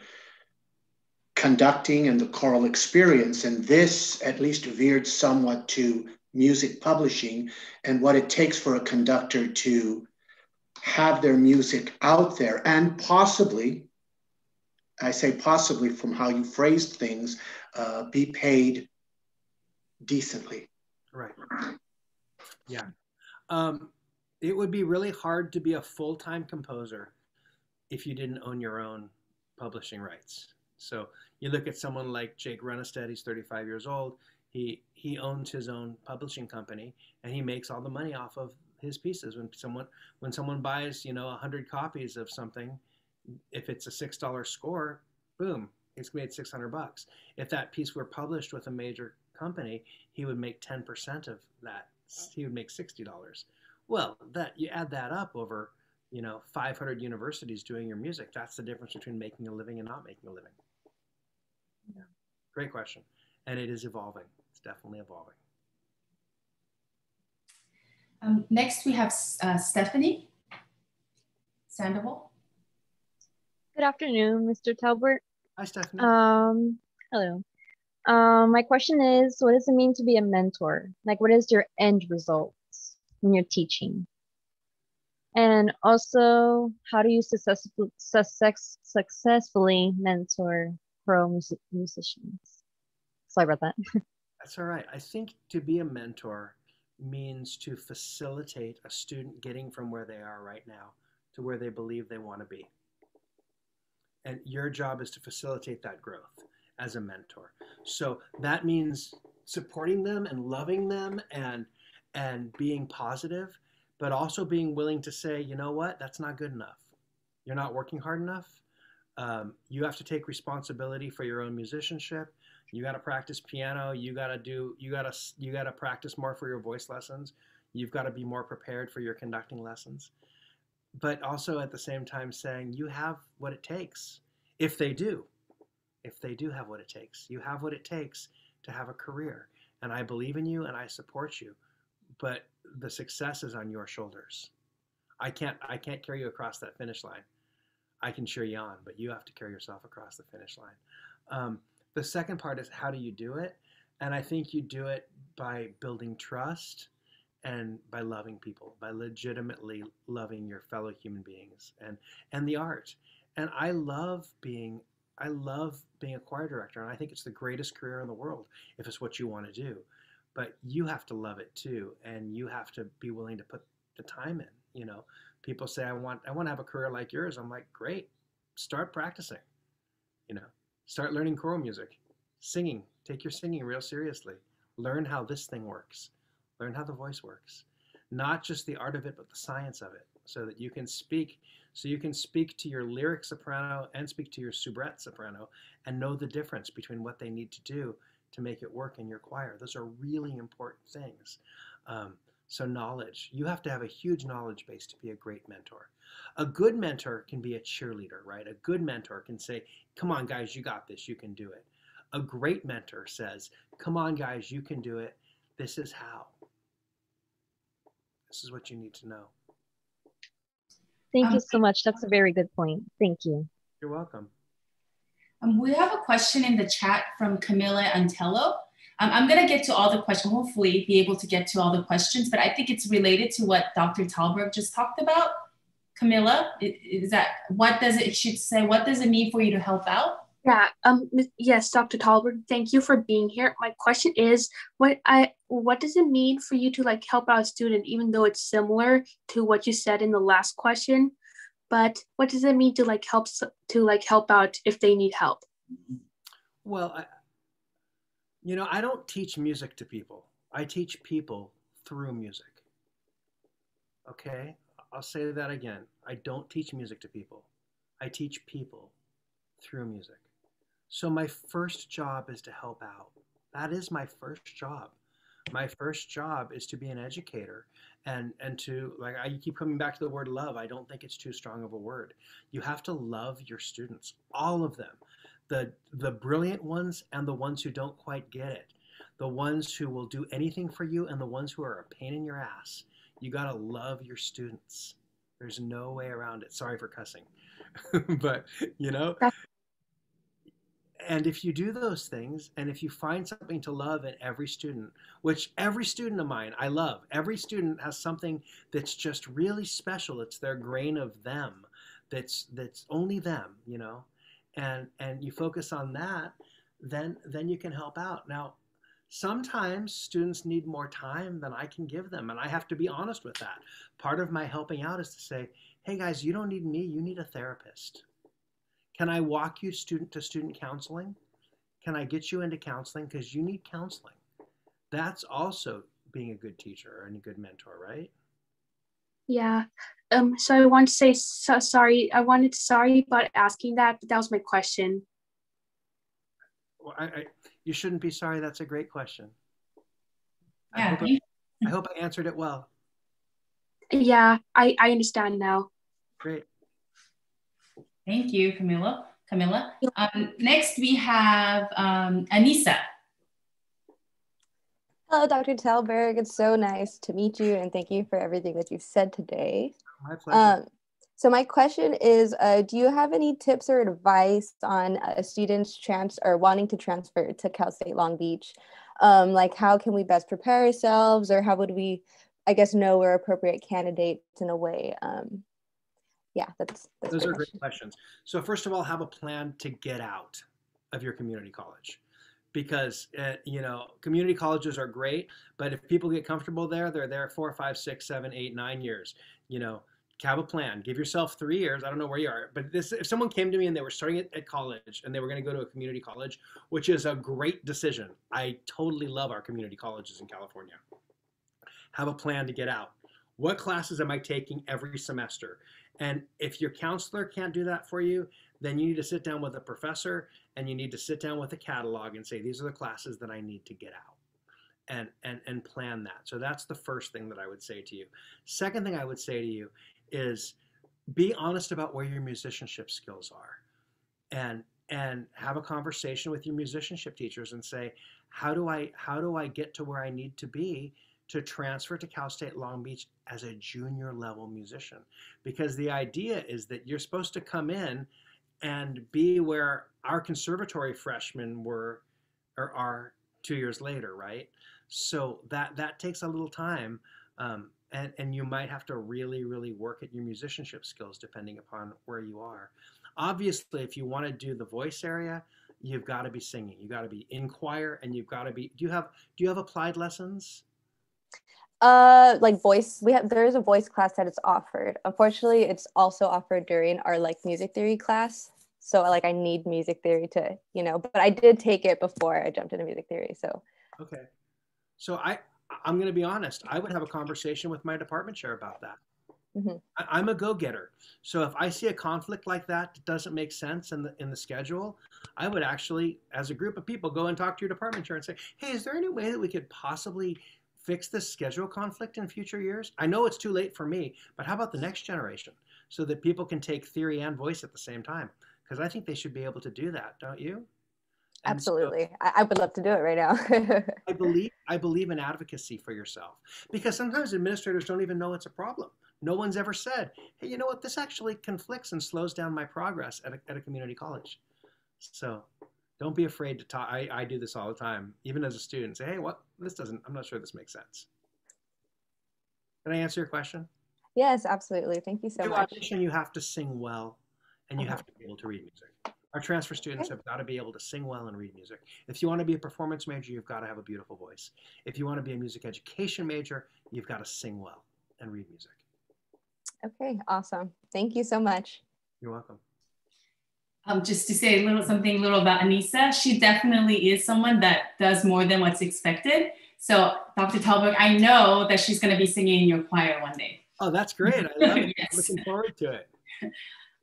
conducting and the choral experience and this at least veered somewhat to music publishing and what it takes for a conductor to have their music out there and possibly i say possibly from how you phrased things uh, be paid decently. Right yeah. Um, it would be really hard to be a full time composer if you didn't own your own publishing rights. So you look at someone like Jake Runestad, he's 35 years old. He, he owns his own publishing company and he makes all the money off of his pieces. When someone, when someone buys, you know, 100 copies of something, if it's a $6 score, boom, he's made 600 bucks. If that piece were published with a major company, he would make 10% of that he would make sixty dollars. Well, that you add that up over, you know, 500 universities doing your music. That's the difference between making a living and not making a living. Yeah. Great question, and it is evolving. It's definitely evolving. Um, next, we have uh, Stephanie Sandoval. Good afternoon, Mr. Talberg. Hi, Stephanie. Um, hello. Um, my question is, what does it mean to be a mentor? Like, what is your end results when you're teaching? And also, how do you success, success, successfully mentor pro music- musicians? Sorry about that. <laughs> That's all right. I think to be a mentor means to facilitate a student getting from where they are right now to where they believe they want to be. And your job is to facilitate that growth as a mentor. So that means supporting them and loving them and and being positive, but also being willing to say, you know what, that's not good enough. You're not working hard enough. Um, you have to take responsibility for your own musicianship. You got to practice piano. You got to do. You got to. You got to practice more for your voice lessons. You've got to be more prepared for your conducting lessons. But also at the same time saying you have what it takes. If they do, if they do have what it takes, you have what it takes to have a career. And I believe in you and I support you. But the success is on your shoulders. I can't. I can't carry you across that finish line. I can cheer you on, but you have to carry yourself across the finish line. Um, the second part is how do you do it? And I think you do it by building trust and by loving people, by legitimately loving your fellow human beings and and the art. And I love being I love being a choir director and I think it's the greatest career in the world if it's what you want to do. But you have to love it too and you have to be willing to put the time in, you know. People say I want I want to have a career like yours. I'm like, "Great. Start practicing." You know, Start learning choral music, singing. Take your singing real seriously. Learn how this thing works. Learn how the voice works. Not just the art of it, but the science of it, so that you can speak. So you can speak to your lyric soprano and speak to your soubrette soprano, and know the difference between what they need to do to make it work in your choir. Those are really important things. Um, so knowledge, you have to have a huge knowledge base to be a great mentor. A good mentor can be a cheerleader, right? A good mentor can say, come on, guys, you got this, you can do it. A great mentor says, come on, guys, you can do it. This is how. This is what you need to know. Thank um, you so much. That's a very good point. Thank you. You're welcome. Um, we have a question in the chat from Camilla Antello. Um, I'm going to get to all the questions, hopefully be able to get to all the questions, but I think it's related to what Dr. Talberg just talked about. Camilla, is that what does it, should say, what does it mean for you to help out? Yeah, um, yes, Dr. Talberg. thank you for being here. My question is, what I what does it mean for you to like help out a student, even though it's similar to what you said in the last question? But what does it mean to like help to like help out if they need help? Well, I, you know, I don't teach music to people. I teach people through music. Okay? I'll say that again. I don't teach music to people. I teach people through music. So my first job is to help out. That is my first job. My first job is to be an educator and and to like I keep coming back to the word love. I don't think it's too strong of a word. You have to love your students, all of them the the brilliant ones and the ones who don't quite get it the ones who will do anything for you and the ones who are a pain in your ass you got to love your students there's no way around it sorry for cussing <laughs> but you know and if you do those things and if you find something to love in every student which every student of mine i love every student has something that's just really special it's their grain of them that's that's only them you know? And and you focus on that then then you can help out. Now sometimes students need more time than i can give them and i have to be honest with that. Part of my helping out is to say hey guys you don't need me you need a therapist can i walk you student to student counseling can i get you into counseling because you need counseling that's also being a good teacher and a good mentor right yeah. Um. So I want to say so sorry. I wanted to sorry about asking that, but that was my question. Well, I, I you shouldn't be sorry. That's a great question. Yeah. I hope I, I hope I answered it well. Yeah, I I understand now. Great. Thank you, Camilla. Camilla. Um, next, we have um, Anissa. Hello, Dr. Talberg. It's so nice to meet you, and thank you for everything that you've said today. My pleasure. Um, so my question is, uh, do you have any tips or advice on a student's trans or wanting to transfer to Cal State Long Beach? Um, like how can we best prepare ourselves, or how would we, I guess, know we're appropriate candidates in a way? Um, yeah, that's, that's those are question. great questions. So first of all, have a plan to get out. of your community college because uh, you know community colleges are great but if people get comfortable there they're there four five six seven eight nine years you know have a plan give yourself three years i don't know where you are but this if someone came to me and they were starting at, at college and they were going to go to a community college which is a great decision i totally love our community colleges in california have a plan to get out what classes am i taking every semester and if your counselor can't do that for you then you need to sit down with a professor and you need to sit down with a catalog and say these are the classes that i need to get out. And and and plan that. So that's the first thing that i would say to you. Second thing i would say to you is be honest about where your musicianship skills are. And and have a conversation with your musicianship teachers and say how do i how do i get to where i need to be to transfer to cal state long beach as a junior level musician because the idea is that you're supposed to come in and be where our conservatory freshmen were or are two years later right so that that takes a little time um, and, and you might have to really, really work at your musicianship skills depending upon where you are. Obviously, if you want to do the voice area, you've got to be singing. you've got to be in choir, and you've got to be. Do you have Do you have applied lessons? Uh, like voice. We have there is a voice class that it's offered. Unfortunately, it's also offered during our like music theory class. So like I need music theory to you know, but I did take it before I jumped into music theory. So okay. So I I'm going to be honest. I would have a conversation with my department chair about that. Mm-hmm. I, am a go-getter, so if I see a conflict like that that doesn't make sense in the in the schedule, I would actually, as a group of people, go and talk to your department chair and say, "Hey, is there any way that we could possibly fix this schedule conflict in future years? I know it's too late for me, but how about the next generation, so that people can take theory and voice at the same time? Because I think they should be able to do that, don't you?" Absolutely. So, I, I, would love to do it right now. <laughs> I believe I believe in advocacy for yourself because sometimes administrators don't even know it's a problem. No one's ever said, "Hey, you know what? This actually conflicts and slows down my progress at a, at a community college." So, don't be afraid to talk. I, I do this all the time, even as a student. Say, "Hey, what? This doesn't. I'm not sure this makes sense." Can I answer your question? Yes, absolutely. Thank you so to much. Audition, you have to sing well, and you have to be able to read music. Our transfer students have got to be able to sing well and read music. If you want to be a performance major, you've got to have a beautiful voice. If you want to be a music education major, you've got to sing well and read music. Okay, awesome. Thank you so much. You're welcome. Um, just to say a little something little about Anissa, she definitely is someone that does more than what's expected. So, Dr. Talberg, I know that she's going to be singing in your choir one day. Oh, that's great. I love <laughs> it. yes. Looking forward to it.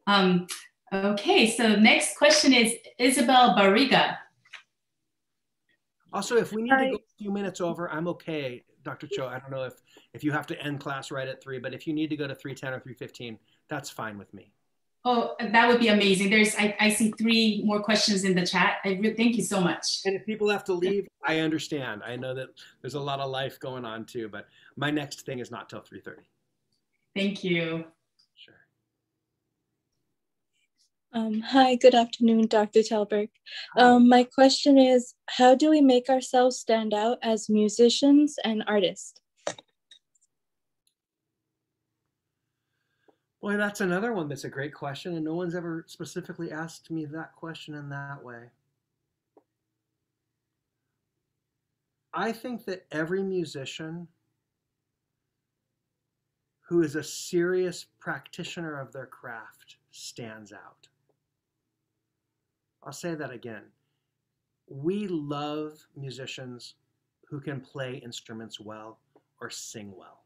Um, Okay, so next question is Isabel Barriga. Also, if we need to go a few minutes over, I'm okay, Dr. Cho. I don't know if, if you have to end class right at 3, but if you need to go to 310 or 315, that's fine with me. Oh, that would be amazing. There's, I, I see three more questions in the chat. I re- thank you so much. And if people have to leave, I understand. I know that there's a lot of life going on too, but my next thing is not till 3.30. Thank you. Um, hi, good afternoon, Dr. Talberg. Um, my question is, how do we make ourselves stand out as musicians and artists? Boy, that's another one that's a great question, and no one's ever specifically asked me that question in that way. I think that every musician who is a serious practitioner of their craft stands out. I'll say that again. We love musicians who can play instruments well or sing well.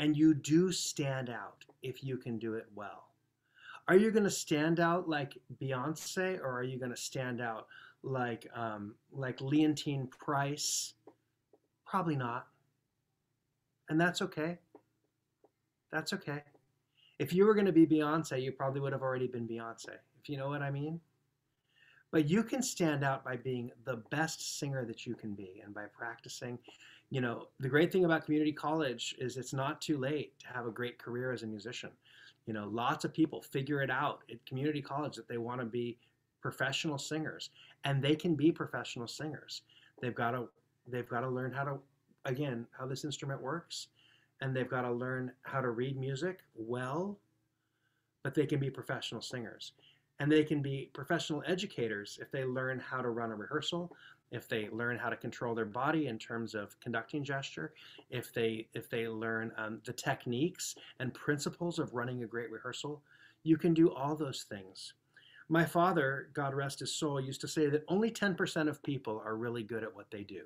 And you do stand out if you can do it well. Are you going to stand out like Beyonce or are you going to stand out like um, like Leontyne Price? Probably not. And that's okay. That's okay. If you were going to be Beyonce, you probably would have already been Beyonce, if you know what I mean. But you can stand out by being the best singer that you can be and by practicing. You know, the great thing about community college is it's not too late to have a great career as a musician. You know, lots of people figure it out at community college that they want to be professional singers and they can be professional singers. They've got to they've got to learn how to again, how this instrument works and they've got to learn how to read music well, but they can be professional singers. And they can be professional educators if they learn how to run a rehearsal, if they learn how to control their body in terms of conducting gesture, if they if they learn um, the techniques and principles of running a great rehearsal, you can do all those things. My father, God rest his soul, used to say that only 10% of people are really good at what they do.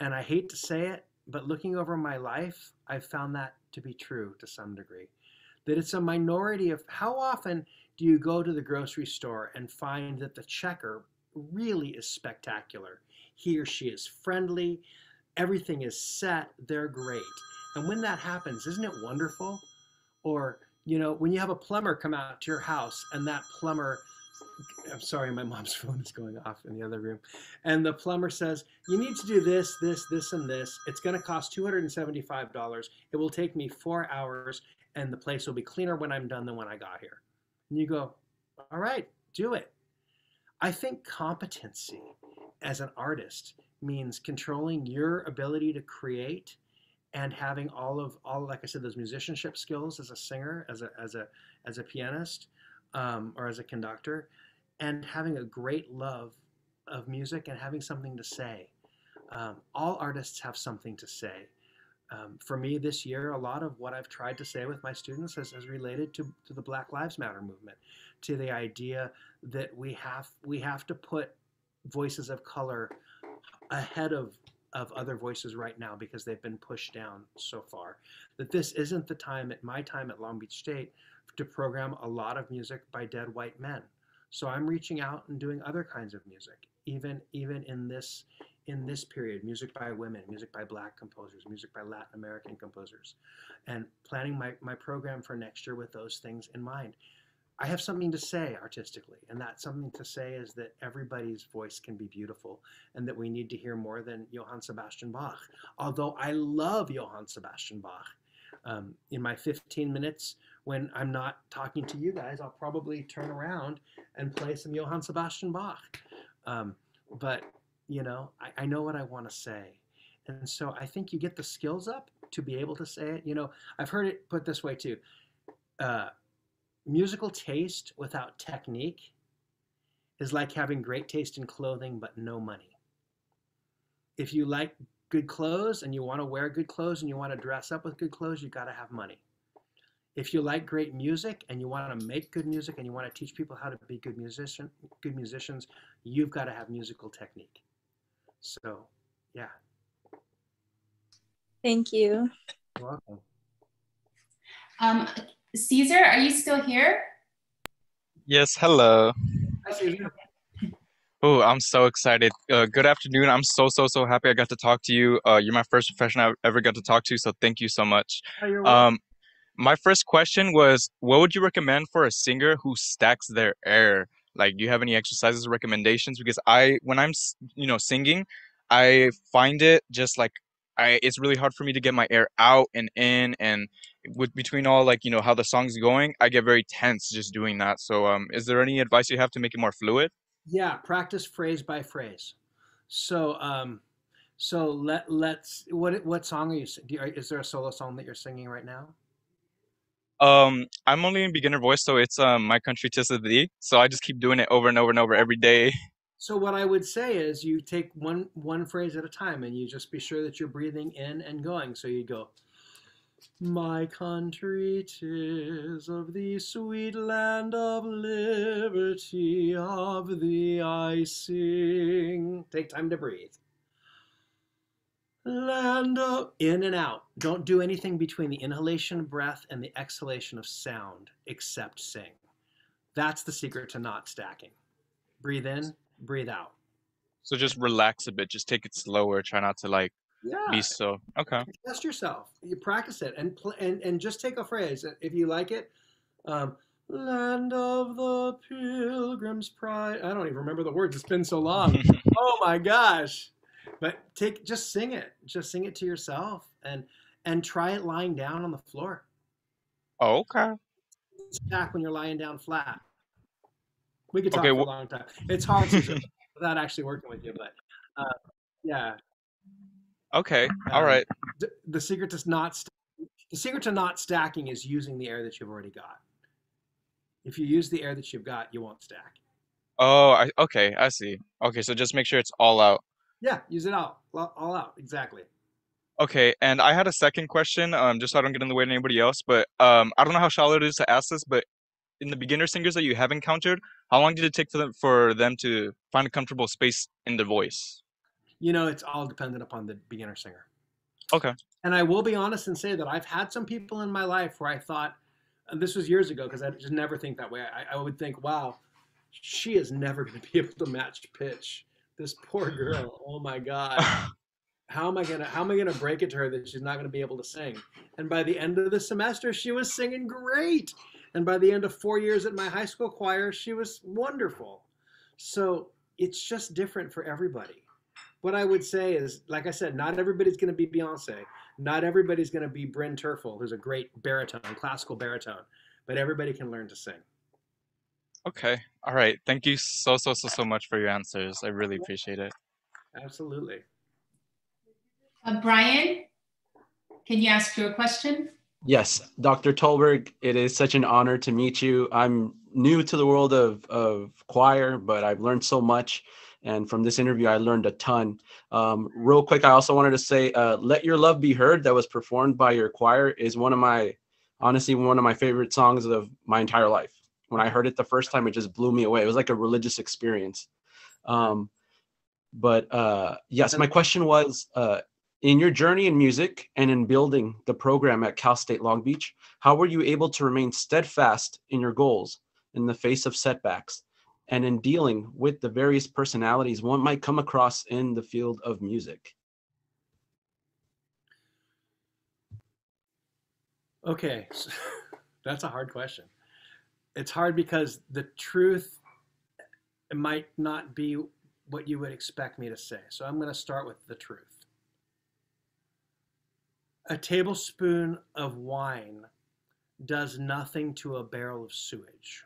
And I hate to say it, but looking over my life, I've found that to be true to some degree. That it's a minority of how often do you go to the grocery store and find that the checker really is spectacular? He or she is friendly, everything is set, they're great. And when that happens, isn't it wonderful? Or, you know, when you have a plumber come out to your house and that plumber I'm sorry, my mom's <laughs> phone is going off in the other room. And the plumber says, You need to do this, this, this, and this. It's going to cost $275. It will take me four hours, and the place will be cleaner when I'm done than when I got here. And you go, All right, do it. I think competency as an artist means controlling your ability to create and having all of all like I said those musicianship skills as a singer as a as a as a pianist um, or as a conductor and having a great love of music and having something to say. Um, all artists have something to say. Um, for me this year, a lot of what I've tried to say with my students has, has related to, to the Black Lives Matter movement, to the idea that we have we have to put voices of color ahead of of other voices right now because they've been pushed down so far. That this isn't the time at my time at Long Beach State to program a lot of music by dead white men. So I'm reaching out and doing other kinds of music, even even in this in this period, music by women, music by black composers, music by Latin American composers, and planning my, my program for next year with those things in mind. I have something to say artistically, and that something to say is that everybody's voice can be beautiful and that we need to hear more than Johann Sebastian Bach. Although I love Johann Sebastian Bach. Um, in my 15 minutes, when I'm not talking to you guys, I'll probably turn around and play some Johann Sebastian Bach. Um, but, you know, I, I know what I want to say. And so I think you get the skills up to be able to say it. You know, I've heard it put this way too uh, musical taste without technique is like having great taste in clothing but no money. If you like good clothes and you want to wear good clothes and you want to dress up with good clothes, you got to have money if you like great music and you want to make good music and you want to teach people how to be good musician good musicians you've got to have musical technique so yeah thank you You're welcome um, caesar are you still here Yes, hello. Oh, I'm so excited. Uh, good afternoon. I'm so, so, so happy I got to talk to you. Uh, you're my first professional I've ever got to talk to, so thank you so much. Oh, you're welcome. Um, my first question was, what would you recommend for a singer who stacks their air? Like, do you have any exercises or recommendations? Because I, when I'm, you know, singing, I find it just like I, it's really hard for me to get my air out and in, and with between all like you know how the song's going, I get very tense just doing that. So, um, is there any advice you have to make it more fluid? yeah practice phrase by phrase so um so let let's what what song are you you, is there a solo song that you're singing right now Um, I'm only in beginner voice, so it's um my country tis of thee. So I just keep doing it over and over and over every day. So what I would say is you take one one phrase at a time and you just be sure that you're breathing in and going. So you go, My country tis of the sweet land of liberty, of thee I sing. Take time to breathe. Land in and out. Don't do anything between the inhalation breath and the exhalation of sound except sing. That's the secret to not stacking. Breathe in, breathe out. So just relax a bit, just take it slower, try not to like Yeah. be so okay. Test yourself. You practice it and pl- and and just take a phrase if you like it. Um, Land of the Pilgrim's Pride. I don't even remember the words. It's been so long. <laughs> oh my gosh! But take just sing it. Just sing it to yourself and and try it lying down on the floor. Oh, okay. Stack when you're lying down flat. We could talk Okay, for a long time. It's hard Susan, without actually working with you, but uh, yeah. Okay. All Um, right. d- the secret to not st- the secret to not stacking is using the air that you've already got. If you use the air that you've got, you won't stack. Oh, I, okay, I see. Okay, so just make sure it's all out. Yeah, use it out, all out, exactly. Okay, and I had a second question, um, just so I don't get in the way of anybody else. But um, I don't know how shallow it is to ask this, but in the beginner singers that you have encountered, how long did it take for them, for them to find a comfortable space in the voice? You know, it's all dependent upon the beginner singer. Okay. And I will be honest and say that I've had some people in my life where I thought, and this was years ago because I just never think that way. I, I would think, wow, she is never going to be able to match pitch. This poor girl. <laughs> Oh my God. how am I gonna how am I gonna break it to her that she's not gonna be able to sing? And by the end of the semester, she was singing great. And by the end of four years at my high school choir, she was wonderful. So it's just different for everybody. What I would say is, like I said, not everybody's gonna be Beyonce. Not everybody's gonna be Bryn Terfel, who's a great baritone, classical baritone, but everybody can learn to sing. Okay. All right. Thank you so so so so much for your answers. I really appreciate it. Absolutely. Uh, Brian, can you ask your question? Yes, Dr. Talberg, it is such an honor to meet you. I'm new to the world of, of choir, but I've learned so much. And from this interview, I learned a ton. Um, real quick, I also wanted to say, uh, Let Your Love Be Heard, that was performed by your choir, is one of my, honestly, one of my favorite songs of my entire life. When I heard it the first time, it just blew me away. It was like a religious experience. Um, but uh, yes, my question was uh, in your journey in music and in building the program at Cal State Long Beach, how were you able to remain steadfast in your goals in the face of setbacks and in dealing with the various personalities one might come across in the field of music? Okay, <laughs> that's a hard question. It's hard because the truth might not be what you would expect me to say. So I'm going to start with the truth a tablespoon of wine does nothing to a barrel of sewage,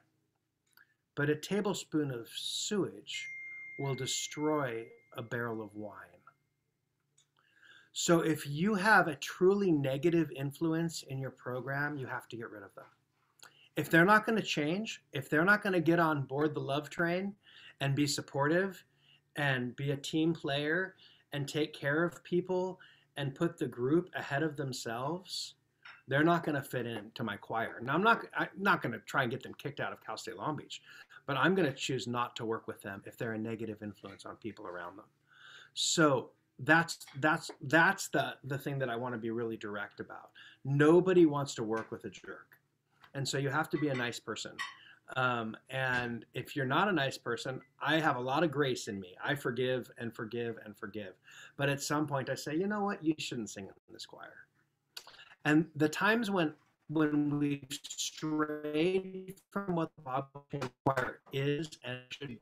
but a tablespoon of sewage will destroy a barrel of wine. So if you have a truly negative influence in your program, you have to get rid of them. If they're not going to change, if they're not going to get on board the love train and be supportive and be a team player and take care of people and put the group ahead of themselves, they're not going to fit into my choir. Now, I'm not, I'm not going to try and get them kicked out of Cal State Long Beach, but I'm going to choose not to work with them if they're a negative influence on people around them. So that's that's that's the the thing that I want to be really direct about. Nobody wants to work with a jerk, and so you have to be a nice person. Um, and if you're not a nice person, I have a lot of grace in me. I forgive and forgive and forgive. But at some point, I say, you know what? You shouldn't sing in this choir. And the times when when we stray from what the Bible choir is and should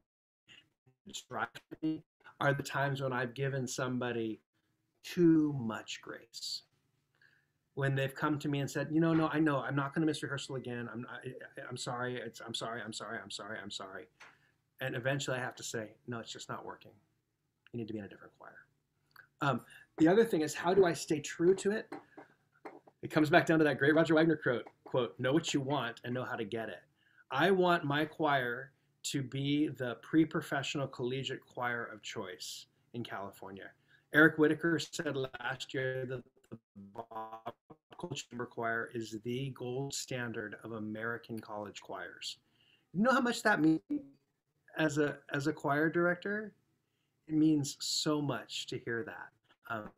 be, are the times when I've given somebody too much grace when they've come to me and said, you know, no, I know I'm not going to miss rehearsal again. I'm not, I'm sorry. It's I'm sorry. I'm sorry. I'm sorry. I'm sorry. And eventually I have to say, no, it's just not working. You need to be in a different choir. Um, the other thing is, how do I stay true to it? It comes back down to that great Roger Wagner quote, quote, know what you want and know how to get it. I want my choir to be the pre-professional collegiate choir of choice in California. Eric Whitacre said last year that Bob Chamber Choir is the gold standard of American college choirs. You know how much that means as a as a choir director? It means so much to hear that um,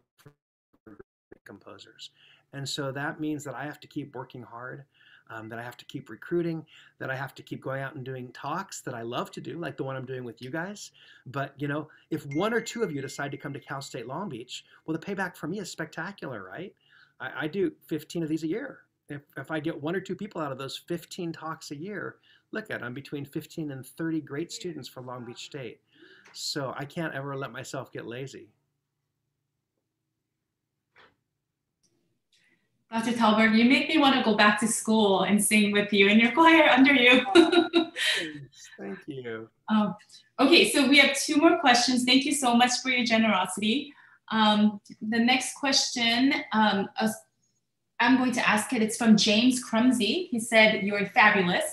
from composers. And so that means that I have to keep working hard, um, that I have to keep recruiting, that I have to keep going out and doing talks that I love to do, like the one I'm doing with you guys. But you know, if one or two of you decide to come to Cal State Long Beach, well, the payback for me is spectacular, right? I, I do 15 of these a year. If, if I get one or two people out of those 15 talks a year, look at I'm between 15 and 30 great students for Long Beach State. So I can't ever let myself get lazy. Dr. Talberg, you make me want to go back to school and sing with you in your choir under you. <laughs> Thank you. Um, okay, so we have two more questions. Thank you so much for your generosity. Um, the next question, um, I'm going to ask it. It's from James Crumsey. He said, You're fabulous.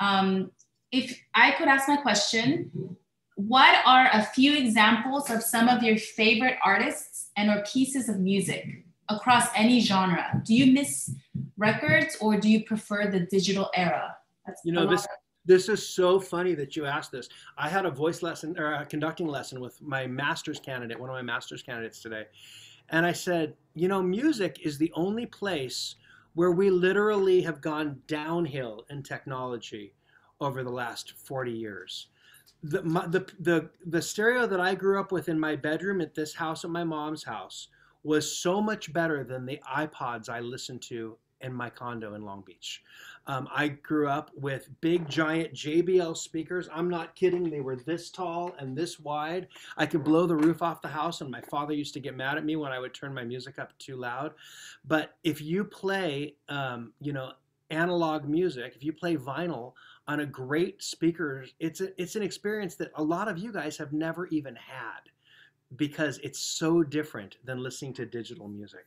Um, if I could ask my question, what are a few examples of some of your favorite artists and or pieces of music across any genre? Do you miss records or do you prefer the digital era? That's you know this this is so funny that you asked this. I had a voice lesson or a conducting lesson with my master's candidate, one of my master's candidates today. And I said, you know, music is the only place where we literally have gone downhill in technology over the last 40 years. The, my, the, the, the stereo that I grew up with in my bedroom at this house at my mom's house was so much better than the iPods I listened to in my condo in Long Beach. Um, I grew up with big, giant JBL speakers. I'm not kidding. They were this tall and this wide. I could blow the roof off the house, and my father used to get mad at me when I would turn my music up too loud. But if you play, um, you know, analog music, if you play vinyl on a great speaker, it's a, it's an experience that a lot of you guys have never even had because it's so different than listening to digital music.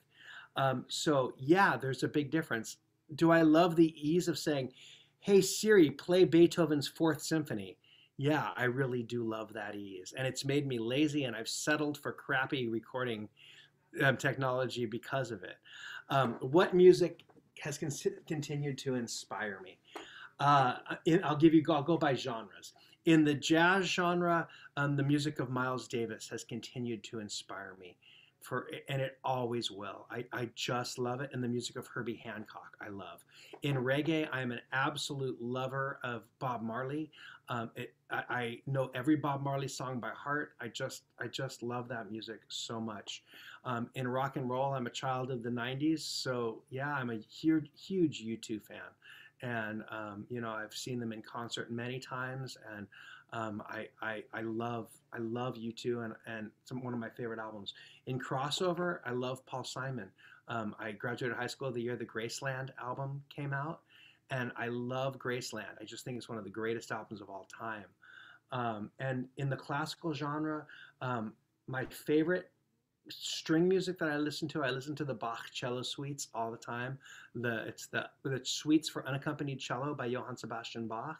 Um, so yeah, there's a big difference. Do I love the ease of saying, "Hey Siri, play Beethoven's Fourth Symphony"? Yeah, I really do love that ease, and it's made me lazy, and I've settled for crappy recording um, technology because of it. Um, what music has con- continued to inspire me? Uh, I'll give you. I'll go by genres. In the jazz genre, um, the music of Miles Davis has continued to inspire me for and it always will. I, I just love it. And the music of Herbie Hancock, I love. In reggae, I am an absolute lover of Bob Marley. Um, it, I, I, know every Bob Marley song by heart. I just I just love that music so much. Um, in rock and roll, I'm a child of the '90s, so yeah, I'm a huge huge U2 fan, and um, you know I've seen them in concert many times, and um, I, I, I love I love U2 and and some one of my favorite albums. In crossover, I love Paul Simon. Um, I graduated high school the year the Graceland album came out, and I love Graceland. I just think it's one of the greatest albums of all time. Um, and in the classical genre, um, my favorite string music that I listen to, I listen to the Bach cello suites all the time. The it's the the suites for unaccompanied cello by Johann Sebastian Bach.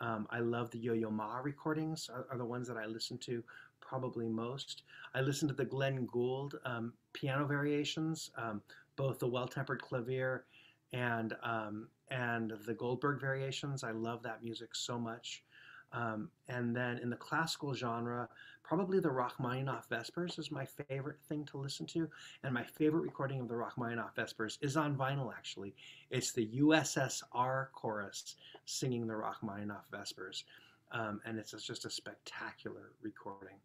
Um, I love the Yo-Yo Ma recordings are, are, the ones that I listen to probably most. I listen to the Glenn Gould um, piano variations, um, both the Well-Tempered Clavier and um, and the Goldberg variations. I love that music so much. Um, and then in the classical genre, probably the Rachmaninoff Vespers is my favorite thing to listen to. And my favorite recording of the Rachmaninoff Vespers is on vinyl, actually. It's the USSR chorus singing the Rachmaninoff Vespers. Um, and it's just a spectacular recording.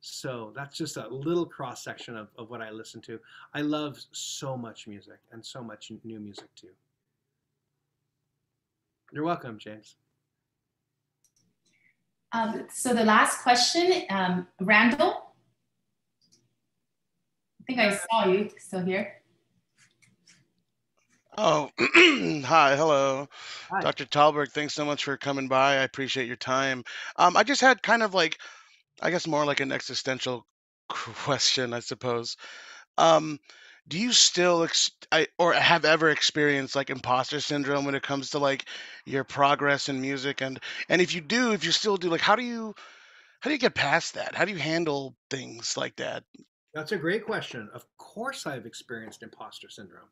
So that's just a little cross section of, of what I listen to. I love so much music and so much new music too. You're welcome, James. Um, so the last question, um, Randall. I think I saw you still here. Oh, <clears throat> hi, hello, hi. Dr. Talberg. Thanks so much for coming by. I appreciate your time. Um, I just had kind of like, I guess more like an existential <laughs> question, I suppose. Um, do you still ex- I, or have ever experienced like imposter syndrome when it comes to like your progress in music? And and if you do if you still do like how do you how do you get past that? How do you handle things like that? That's a great question. Of course i've experienced imposter syndrome.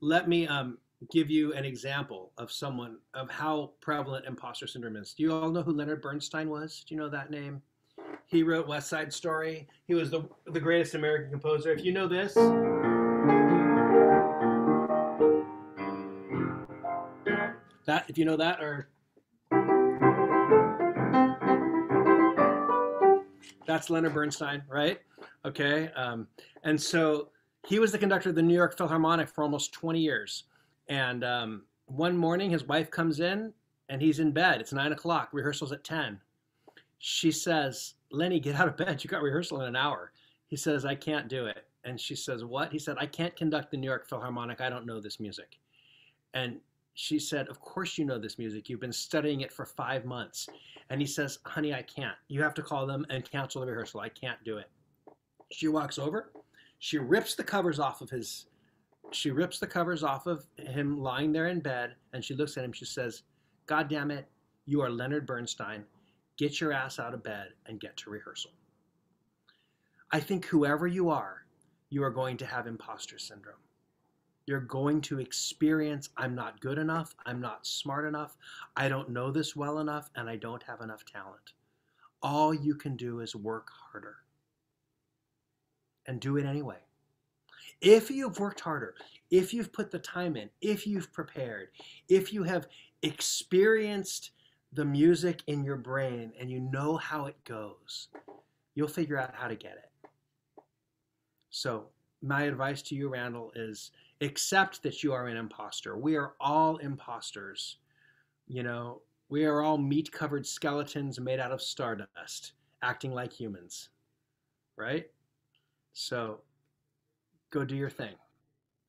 Let me um, give you an example of someone of how prevalent imposter syndrome is. Do you all know who leonard bernstein was? Do you know that name? He wrote west side story. He was the, the greatest american composer. If you know this That, if you know that, or that's Leonard Bernstein, right? Okay, um, and so he was the conductor of the New York Philharmonic for almost 20 years. And um, one morning, his wife comes in, and he's in bed. It's nine o'clock. Rehearsals at 10. She says, "Lenny, get out of bed. You got rehearsal in an hour." He says, "I can't do it." And she says, "What?" He said, "I can't conduct the New York Philharmonic. I don't know this music." And she said, Of course you know this music. You've been studying it for five months. And he says, Honey, I can't. You have to call them and cancel the rehearsal. I can't do it. She walks over. She rips the covers off of his, she rips the covers off of him lying there in bed. And she looks at him. She says, God damn it. You are Leonard Bernstein. Get your ass out of bed and get to rehearsal. I think whoever you are, you are going to have imposter syndrome. You're going to experience I'm not good enough, I'm not smart enough, I don't know this well enough, and I don't have enough talent. All you can do is work harder and do it anyway. If you've worked harder, if you've put the time in, if you've prepared, if you have experienced the music in your brain and you know how it goes, you'll figure out how to get it. So, my advice to you, Randall, is accept that you are an imposter. We are all imposters. You know, we are all meat covered skeletons made out of stardust, acting like humans, right? So, go do your thing.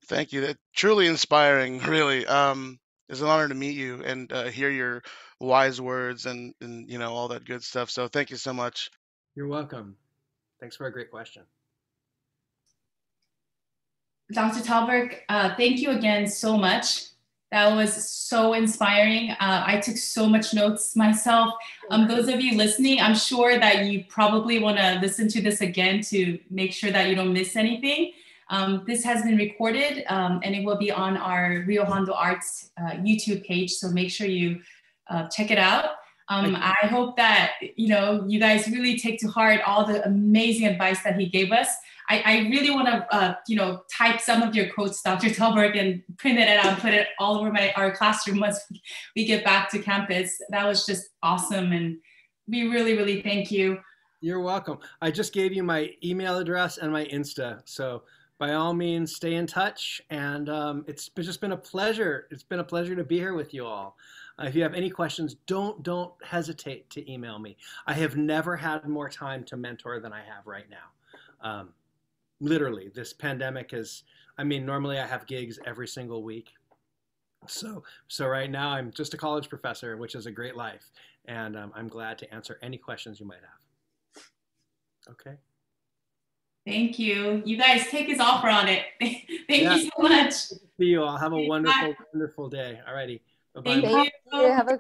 Thank you. That truly inspiring. Really, um, it's an honor to meet you and uh, hear your wise words and and you know all that good stuff. So thank you so much. You're welcome. Thanks for a great question. Dr. Talberg, uh, thank you again so much. That was so inspiring. Uh, I took so much notes myself. Um, those of you listening, I'm sure that you probably want to listen to this again to make sure that you don't miss anything. Um, this has been recorded um, and it will be on our Rio Hondo Arts uh, YouTube page. So make sure you uh, check it out. Um, I hope that you know you guys really take to heart all the amazing advice that he gave us. I, I really want to, uh, you know, type some of your quotes, Dr. Talberg, and print it out and put it all over my our classroom once we get back to campus. That was just awesome, and we really, really thank you. You're welcome. I just gave you my email address and my Insta, so by all means, stay in touch. And um, it's just been a pleasure. It's been a pleasure to be here with you all. Uh, if you have any questions, don't don't hesitate to email me. I have never had more time to mentor than I have right now. Um, literally this pandemic is i mean normally i have gigs every single week. So so right now i'm just a college professor which is a great life. And um, i'm glad to answer any questions you might have. Okay. Thank you. You guys take his offer on it. <laughs> Thank yeah. you so much. See you all. Have a wonderful Bye. wonderful day. All righty. Bye-bye. thank you. Have a great